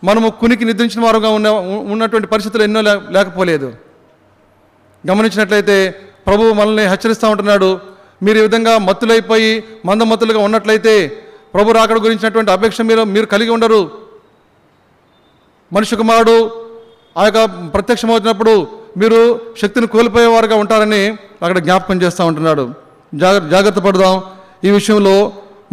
మనము కునికి నిద్రించిన వారుగా ఉన్న ఉన్నటువంటి పరిస్థితులు ఎన్నో లే- లేకపోలేదు. గమనించినట్లయితే ప్రభువు మనల్ని హెచ్చరిస్తూ ఉంటున్నాడు. మీరు ఈ విధంగా మత్తులైపోయి మందమత్తులుగా ఉన్నట్లయితే ప్రభు రాకడ గురించినటువంటి అపేక్ష మీరు మీరు కలిగి ఉండరు. మనిషి కుమారుడు ఆ యొక్క ప్రత్యక్షమవుతున్నప్పుడు మీరు శక్తిని కోల్పోయేవారుగా ఉంటారని అక్కడ జ్ఞాపకం చేస్తూ ఉంటున్నాడు. జాగ్రత్త జాగ్రత్త పడదాం. ఈ విషయంలో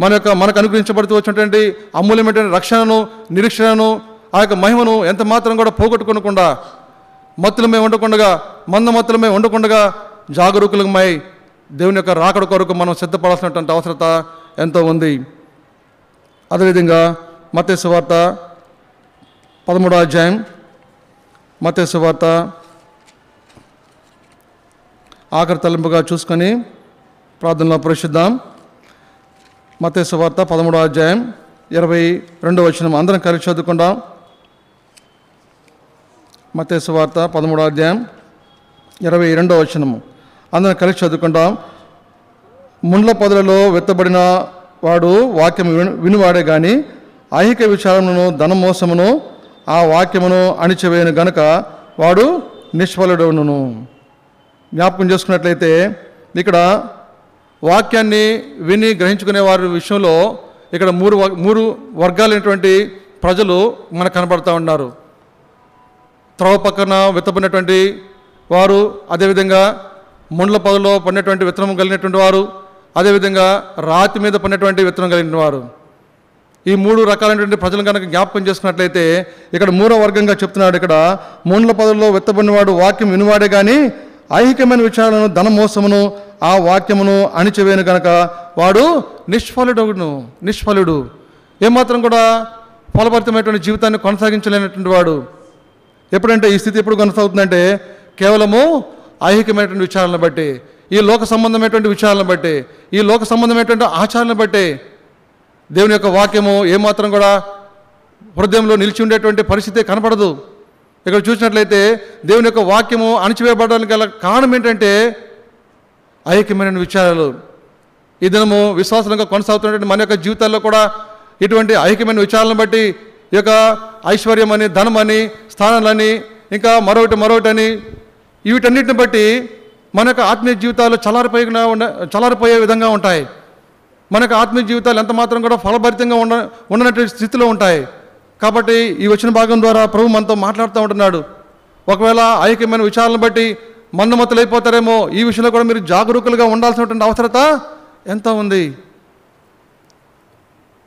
మన యొక్క మనకు అనుగ్రహించబడుతూ వచ్చినటువంటి అమూల్యమైనటువంటి రక్షణను నిరీక్షణను ఆ యొక్క మహిమను ఎంత మాత్రం కూడా పోగొట్టుకోకుండా మత్తులమే ఉండకుండగా మంద మత్తులమే ఉండకుండగా జాగరూకులమై దేవుని యొక్క రాకడ కొరకు మనం సిద్ధపడాల్సినటువంటి అవసరత ఎంతో ఉంది. అదేవిధంగా మతేసు వార్త పదమూడో అధ్యాయం మతేసు వార్త ఆఖరి తలింపుగా చూసుకొని ప్రార్థనలో ప్రవేశిద్దాం. మతేసు వార్త పదమూడో అధ్యాయం ఇరవై రెండో వచనం అందరం కలిసి చదువుకుందాం. మతేసు వార్త పదమూడో అధ్యాయం ఇరవై రెండో వచనము. అందరం కలిసి చదువుకుంటాం. ముండ్ల పొదలలో వెత్తబడిన వాడు వాక్యం విను వినువాడే కానీ ఐహిక విచారమును ధనమోసమును ఆ వాక్యమును అణిచివేయను గనుక వాడు నిష్ఫలుడవును జ్ఞాపకం చేసుకున్నట్లయితే ఇక్కడ వాక్యాన్ని విని గ్రహించుకునే వారి విషయంలో ఇక్కడ మూడు వ- మూడు వర్గాలైనటువంటి ప్రజలు మనకు కనబడతా ఉన్నారు. త్రవ పక్కన విత్తబడినటువంటి వారు అదేవిధంగా ముండ్ల పదలో పడినటువంటి విత్తనం కలిగినటువంటి వారు అదేవిధంగా రాతి మీద పడినటువంటి విత్తనం కలిగిన వారు. ఈ మూడు రకాలైనటువంటి ప్రజలను కనుక జ్ఞాపకం చేసుకున్నట్లయితే ఇక్కడ మూడో వర్గంగా చెప్తున్నాడు ఇక్కడ ముండ్ల పదవుల్లో వెత్తబడినవాడు వాక్యం వినివాడే కానీ ఐహికమైన విచారాలను ధనమోసమును ఆ వాక్యమును అణిచివేను కనుక వాడు నిష్ఫలుడు నిష్ఫలుడు. ఏమాత్రం కూడా ఫలభరితమైనటువంటి జీవితాన్ని కొనసాగించలేనటువంటి వాడు. ఎప్పుడంటే ఈ స్థితి ఎప్పుడు కొనసాగుతుందంటే కేవలము ఐహికమైనటువంటి విచారాలను బట్టి ఈ లోక సంబంధమైనటువంటి విచారాలను బట్టి ఈ లోక సంబంధమైనటువంటి ఆచారాలను బట్టి దేవుని యొక్క వాక్యము ఏమాత్రం కూడా హృదయంలో నిలిచి ఉండేటువంటి పరిస్థితి కనపడదు. ఇక్కడ చూసినట్లయితే దేవుని యొక్క వాక్యము అణిచివేయబడడానికి గల కారణం ఏంటంటే ఐక్యమైన విచారాలు. ఈ దినము విశ్వాసంగా కొనసాగుతున్నటువంటి మన యొక్క జీవితాల్లో కూడా ఇటువంటి ఐక్యమైన విచారాలను బట్టి ఈ యొక్క ఐశ్వర్యం అని ధనం అని స్థానాలని ఇంకా మరొకటి మరొకటి అని వీటన్నిటిని బట్టి మన యొక్క ఆత్మీయ జీవితాలు చలారిపోయిన ఉండ చలారిపోయే విధంగా ఉంటాయి. మన యొక్క ఆత్మీయ జీవితాలు ఎంత మాత్రం కూడా ఫలభరితంగా ఉండ ఉండనటువంటి స్థితిలో ఉంటాయి. కాబట్టి ఈ వచ్చిన భాగం ద్వారా ప్రభు మనతో మాట్లాడుతూ ఉంటున్నాడు. ఒకవేళ ఐక్యమైన విషయాలను బట్టి మందమతులైపోతారేమో ఈ విషయంలో కూడా మీరు జాగరూకులుగా ఉండాల్సినటువంటి అవసరత ఎంత ఉంది?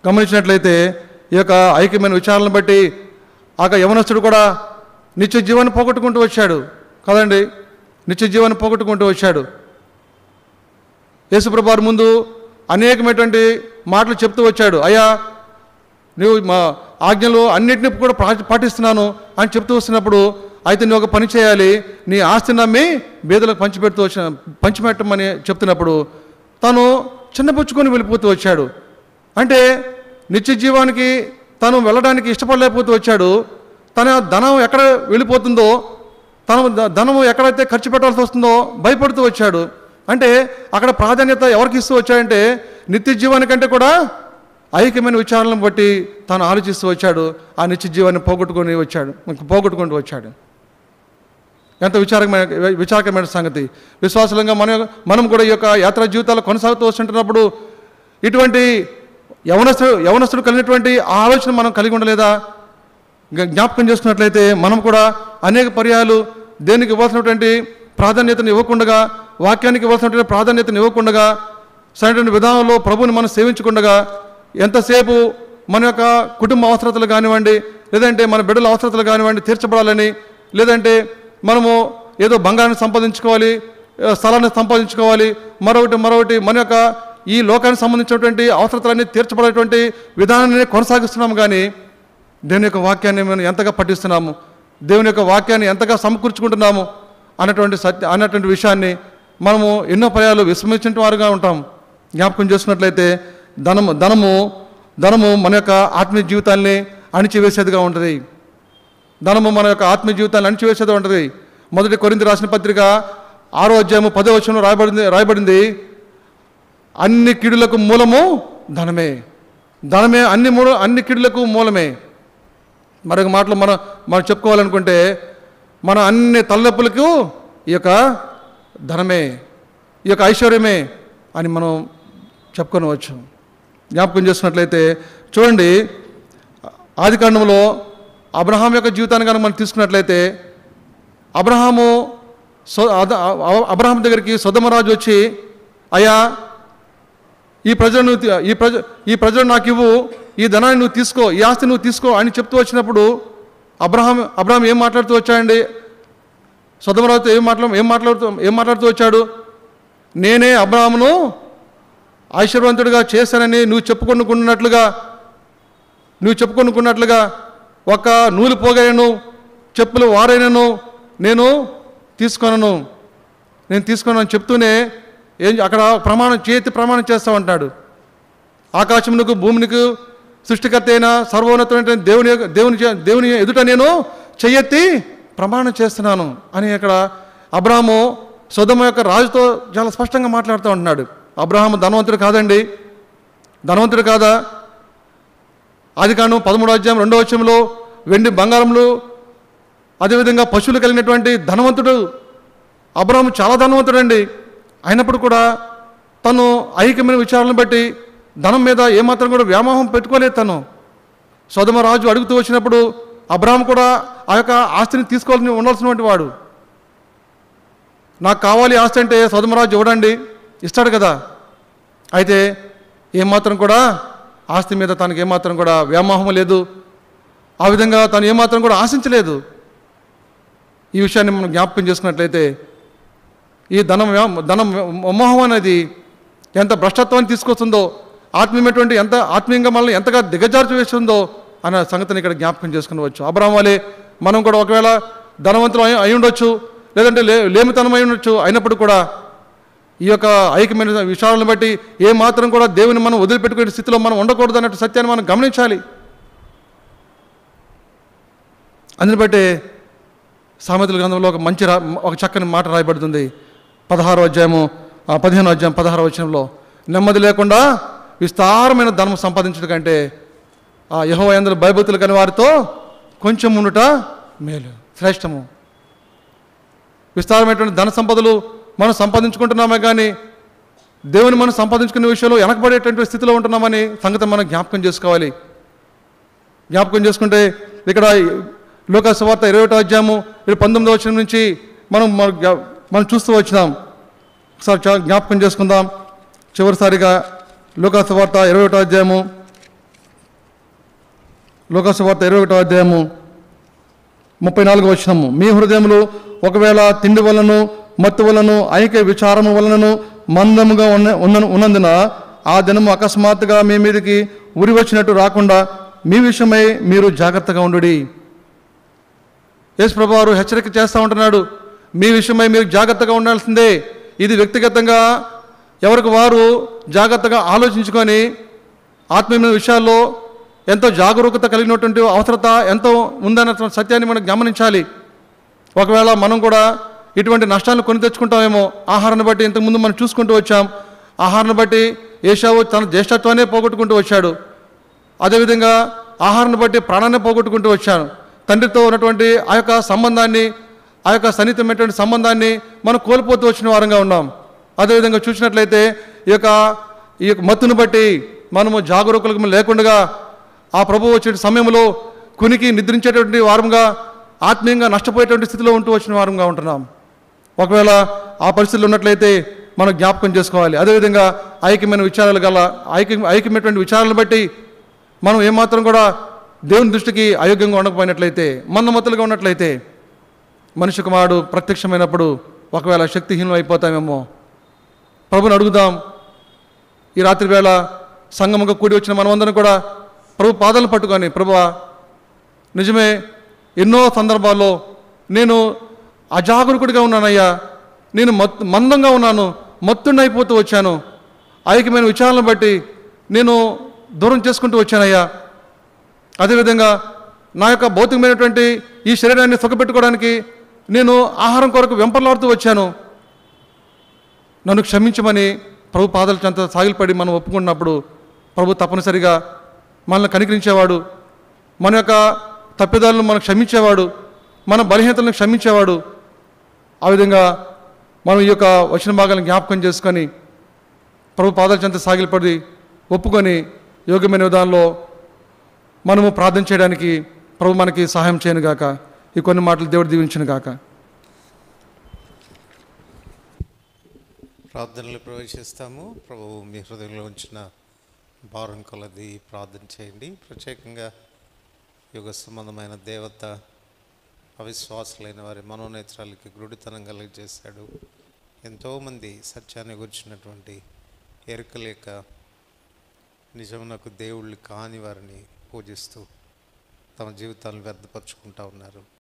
గమనించినట్లయితే ఈ యొక్క ఐక్యమైన విచారాలను బట్టి ఆ యవనస్తుడు కూడా నిత్య జీవాన్ని పోగొట్టుకుంటూ వచ్చాడు. కదండి నిత్య జీవాన్ని పోగొట్టుకుంటూ వచ్చాడు. యేసుప్రభారు ముందు అనేకమైనటువంటి మాటలు చెప్తూ వచ్చాడు. అయ్యా నువ్వు మా ఆజ్ఞలు అన్నింటినీ కూడా పా- పాటిస్తున్నాను అని చెప్తూ వస్తున్నప్పుడు అయితే నువ్వు ఒక పని చేయాలి. నీ ఆస్తిని నమ్మి బేదలకు పంచిపెడుతూ వచ్చిన పంచిపెట్టమని చెప్తున్నప్పుడు తను చిన్నపుచ్చుకొని వెళ్ళిపోతూ వచ్చాడు. అంటే నిత్య జీవానికి తను వెళ్ళడానికి ఇష్టపడలేకపోతూ వచ్చాడు. తన ధనం ఎక్కడ వెళ్ళిపోతుందో తన ద- ధనము ఎక్కడైతే ఖర్చు పెట్టాల్సి వస్తుందో భయపడుతూ వచ్చాడు. అంటే అక్కడ ప్రాధాన్యత ఎవరికి ఇస్తూ వచ్చాడంటే నిత్య జీవానికంటే కూడా ఐక్యమైన విచారాలను బట్టి తాను ఆలోచిస్తూ వచ్చాడు. ఆ నిత్య జీవాన్ని పోగొట్టుకొని వచ్చాడు. పోగొట్టుకుంటూ వచ్చాడు. ఎంత విచారకమైన విచారకమైన సంగతి. విశ్వాసంగా మనం మనం కూడా ఈ యొక్క యాత్రా జీవితాలు కొనసాగుతూ వస్తుంటున్నప్పుడు ఇటువంటి యవనస్తుడు యవనస్తుడు కలిగినటువంటి ఆ ఆలోచన మనం కలిగి ఉండలేదా? జ్ఞాపకం చేసుకున్నట్లయితే మనం కూడా అనేక పర్యాలు దేనికి ఇవ్వాల్సినటువంటి ప్రాధాన్యతను ఇవ్వకుండా వాక్యానికి ఇవ్వాల్సినటువంటి ప్రాధాన్యతను ఇవ్వకుండా సరైనటువంటి విధానంలో ప్రభుని మనం సేవించకుండా ఎంతసేపు మన యొక్క కుటుంబ అవసరతలు కానివ్వండి లేదంటే మన బిడ్డల అవసరతలు కానివ్వండి తీర్చబడాలని లేదంటే మనము ఏదో బంగారాన్ని సంపాదించుకోవాలి స్థలాన్ని సంపాదించుకోవాలి మరొకటి మరొకటి మన యొక్క ఈ లోకానికి సంబంధించినటువంటి అవసరతలన్నీ తీర్చబడేటువంటి విధానాన్ని కొనసాగిస్తున్నాము కానీ దేవుని యొక్క వాక్యాన్ని మనం ఎంతగా పఠిస్తున్నాము? దేవుని యొక్క వాక్యాన్ని ఎంతగా సమకూర్చుకుంటున్నాము? అన్నటువంటి సత్య అన్నటువంటి విషయాన్ని మనము ఎన్నో పర్యాలు విస్మరించిన వారుగా ఉంటాం జ్ఞాపకం చేసుకున్నట్లయితే ధనము ధనము ధనము మన యొక్క ఆత్మీయ జీవితాన్ని అణిచివేసేదిగా ఉంటుంది. ధనము మన యొక్క ఆత్మీయ జీవితాన్ని అణిచివేసేది ఉంటుంది. మొదటి కొరింది రాసిన పత్రిక ఆరో అధ్యాయము పదో వచనంలో రాయబడింది రాయబడింది అన్ని కిడులకు మూలము ధనమే. ధనమే అన్ని మూల అన్ని కిడులకు మూలమే. మరొక మాటలు మనం మనం చెప్పుకోవాలనుకుంటే మన అన్ని తలనొప్పులకు ఈ యొక్క ధనమే ఈ యొక్క ఐశ్వర్యమే అని మనం చెప్పుకొనవచ్చు. జ్ఞాపకం చేసినట్లయితే చూడండి ఆది కాండంలో అబ్రహాం యొక్క జీవితాన్ని కనుక మనం తీసుకున్నట్లయితే అబ్రహాము సో అబ్రహం అబ్రహాం దగ్గరికి సుధమరాజు వచ్చి అయ్యా ఈ ప్రజలను ఈ ప్రజ ఈ ప్రజలు నాకు ఇవ్వు ఈ ధనాన్ని నువ్వు తీసుకో ఈ ఆస్తి నువ్వు తీసుకో అని చెప్తూ వచ్చినప్పుడు అబ్రహాం అబ్రహాం ఏం మాట్లాడుతూ వచ్చాడండి? సుధమరాజుతో ఏం మాట్లా ఏం మాట్లాడుతూ ఏం మాట్లాడుతూ వచ్చాడు? నేనే అబ్రహామును ఐశ్వర్యవంతుడిగా చేశానని నువ్వు చెప్పుకొనుకున్నట్లుగా నువ్వు చెప్పుకొనుకున్నట్లుగా ఒక నూలు పోగైనను చెప్పులు వారైనను నేను తీసుకొనను. నేను తీసుకున్నాను చెప్తూనే ఏం అక్కడ ప్రమాణం చేతి ప్రమాణం చేస్తూ ఉంటాడు ఆకాశమునకు భూమినికు సృష్టికర్త అయిన సర్వోన్నతమైన దేవుని దేవుని దేవుని ఎదుట నేను చెయ్యెత్తి ప్రమాణం చేస్తున్నాను అని అక్కడ అబ్రాహము సుధమ యొక్క రాజుతో చాలా స్పష్టంగా మాట్లాడుతూ ఉంటున్నాడు. అబ్రహాము ధనవంతుడు కాదండి. ధనవంతుడు కాదా? అది కాను పదమూడో అధ్యాయం రెండో వచ్చంలో వెండి బంగారంలో అదేవిధంగా పశువులు కలిగినటువంటి ధనవంతుడు అబ్రహాము చాలా ధనవంతుడండి. అయినప్పుడు కూడా తను ఐక్యమైన విచారాలను బట్టి ధనం మీద ఏమాత్రం కూడా వ్యామోహం పెట్టుకోలేదు తను. సోదమరాజు అడుగుతూ వచ్చినప్పుడు అబ్రాహం కూడా ఆ యొక్క ఆస్తిని తీసుకోవాల్సి ఉండాల్సినటువంటి వాడు. నాకు కావాలి ఆస్తి అంటే సోదమరాజు ఇవ్వడండి ఇస్తాడు కదా. అయితే ఏమాత్రం కూడా ఆస్తి మీద తనకి ఏమాత్రం కూడా వ్యామోహం లేదు. ఆ విధంగా తను ఏమాత్రం కూడా ఆశించలేదు. ఈ విషయాన్ని మనం జ్ఞాపకం చేసుకున్నట్లయితే ఈ ధనం ధనం మోహం అనేది ఎంత భ్రష్టత్వాన్ని తీసుకొస్తుందో ఆత్మీయమైనటువంటి ఎంత ఆత్మీయంగా మనల్ని ఎంతగా దిగజార్చి వేస్తుందో అన్న సంగతిని ఇక్కడ జ్ఞాపకం చేసుకునవచ్చు. అబ్రాహం వలె మనం కూడా ఒకవేళ ధనవంతులు అయి ఉండొచ్చు లేదంటే లే లేమితనం అయి ఉండొచ్చు అయినప్పుడు కూడా ఈ యొక్క ఐక్యమైన విషయాలను బట్టి ఏ మాత్రం కూడా దేవుని మనం వదిలిపెట్టుకునే స్థితిలో మనం ఉండకూడదు అన్నట్టు సత్యాన్ని మనం గమనించాలి. అందుని బట్టి సామెతల గ్రంథంలో ఒక మంచి రా ఒక చక్కని మాట రాయబడుతుంది. పదహారో అధ్యాయము ఆ పదిహేనో అధ్యాయం పదహారో వచనంలో నెమ్మది లేకుండా విస్తారమైన ధనం సంపాదించడం కంటే ఆ యహో భయభక్తులు కాని వారితో కొంచెం ఉండుట మేలు శ్రేష్టము. విస్తారమైనటువంటి ధన సంపదలు మనం సంపాదించుకుంటున్నామే కానీ దేవుని మనం సంపాదించుకునే విషయంలో వెనకబడేటువంటి స్థితిలో ఉంటున్నామని సంగతి మనం జ్ఞాపకం చేసుకోవాలి. జ్ఞాపకం చేసుకుంటే ఇక్కడ లోకసవార్త ఇరవై ఒకటో అధ్యాయము ఇరవై పంతొమ్మిదో వచ్చిన నుంచి మనం మనం చూస్తూ వచ్చినాం. ఒకసారి జ్ఞాపకం చేసుకుందాం. చివరిసారిగా లోక వార్త ఇరవై ఒకటో అధ్యాయము. లోక సువార్త ఇరవై ఒకటో అధ్యాయము ముప్పై నాలుగు వచ్చినము మీ హృదయములు ఒకవేళ తిండి వలన మత్తు వలన ఐక్య విచారము వలనను మందముగా ఉన్న ఉన్న- ఉన్నందున ఆ దినము అకస్మాత్తుగా మీ మీదకి ఉరి వచ్చినట్టు రాకుండా మీ విషయమై మీరు జాగ్రత్తగా ఉండు యేసు వారు హెచ్చరిక చేస్తూ ఉంటున్నాడు మీ విషయమై మీరు జాగ్రత్తగా ఉండాల్సిందే. ఇది వ్యక్తిగతంగా ఎవరికి వారు జాగ్రత్తగా ఆలోచించుకొని ఆత్మీయమైన విషయాల్లో ఎంతో జాగరూకత కలిగినటువంటి అవసరత ఎంతో ఉందన్న సత్యాన్ని మనం గమనించాలి. ఒకవేళ మనం కూడా ఇటువంటి నష్టాలను కొని తెచ్చుకుంటామేమో ఆహారాన్ని బట్టి ఇంతకుముందు మనం చూసుకుంటూ వచ్చాం. ఆహారాన్ని బట్టి ఏషావు తన జ్యేష్ఠత్వాన్ని పోగొట్టుకుంటూ వచ్చాడు. అదేవిధంగా ఆహారాన్ని బట్టి ప్రాణాన్ని పోగొట్టుకుంటూ వచ్చాను. తండ్రితో ఉన్నటువంటి ఆ యొక్క సంబంధాన్ని ఆ యొక్క సన్నిహితమైనటువంటి సంబంధాన్ని మనం కోల్పోతూ వచ్చిన వారంగా ఉన్నాం. అదేవిధంగా చూసినట్లయితే ఈ యొక్క ఈ యొక్క మత్తును బట్టి మనము జాగరూకులకు లేకుండా ఆ ప్రభు వచ్చే సమయంలో కునికి నిద్రించేటువంటి వారంగా ఆత్మీయంగా నష్టపోయేటువంటి స్థితిలో ఉంటూ వచ్చిన వారంగా ఉంటున్నాం. ఒకవేళ ఆ పరిస్థితులు ఉన్నట్లయితే మనం జ్ఞాపకం చేసుకోవాలి. అదేవిధంగా ఐక్యమైన విచారాలు గల ఐక్య ఐక్యమైనటువంటి విచారాలను బట్టి మనం ఏమాత్రం కూడా దేవుని దృష్టికి అయోగ్యంగా ఉండకపోయినట్లయితే మందమతులుగా ఉన్నట్లయితే మనిషి కుమారుడు ప్రత్యక్షమైనప్పుడు ఒకవేళ శక్తిహీనం అయిపోతామేమో ప్రభుని అడుగుదాం. ఈ రాత్రి వేళ సంగమంగా కూడి వచ్చిన మనమందరం కూడా ప్రభు పాదాలు పట్టుకొని ప్రభు నిజమే ఎన్నో సందర్భాల్లో నేను అజాగరూకుడిగా ఉన్నానయ్యా. నేను మత్ మందంగా ఉన్నాను మత్తుండైపోతూ వచ్చాను. ఐక్యమైన విచారాలను బట్టి నేను దూరం చేసుకుంటూ వచ్చానయ్యా. అదేవిధంగా నా యొక్క భౌతికమైనటువంటి ఈ శరీరాన్ని సుఖపెట్టుకోవడానికి నేను ఆహారం కొరకు వెంపర్లాడుతూ వచ్చాను. నన్ను క్షమించమని ప్రభు పాదాలు చెంత సాగిలపడి మనం ఒప్పుకున్నప్పుడు ప్రభు తప్పనిసరిగా మనల్ని కనికరించేవాడు. మన యొక్క తప్పిదాలను మనం క్షమించేవాడు. మన బలహీనతలను క్షమించేవాడు. ఆ విధంగా మనం ఈ యొక్క వచ్చిన భాగాలను జ్ఞాపకం చేసుకొని ప్రభు పాదాల చెంత సాగిలపడి ఒప్పుకొని యోగ్యమైన విధానంలో మనము ప్రార్థన చేయడానికి ప్రభు మనకి సహాయం చేయను గాక ఈ కొన్ని మాటలు దేవుడు దీవించను గాక ప్రార్థనలు ప్రవేశిస్తాము. ప్రభువు మీ హృదయంలో ఉంచిన భారం కొలది ప్రార్థన చేయండి. ప్రత్యేకంగా యుగ సంబంధమైన దేవత అవిశ్వాసులైన వారి మనోనేత్రాలకి గుడితనం కలిగజేశాడు. ఎంతోమంది సత్యాన్ని గురించినటువంటి ఎరుకలేక నిజం నిజమునకు దేవుళ్ళు కాని వారిని పూజిస్తూ తమ జీవితాలను వ్యర్థపరుచుకుంటా ఉన్నారు.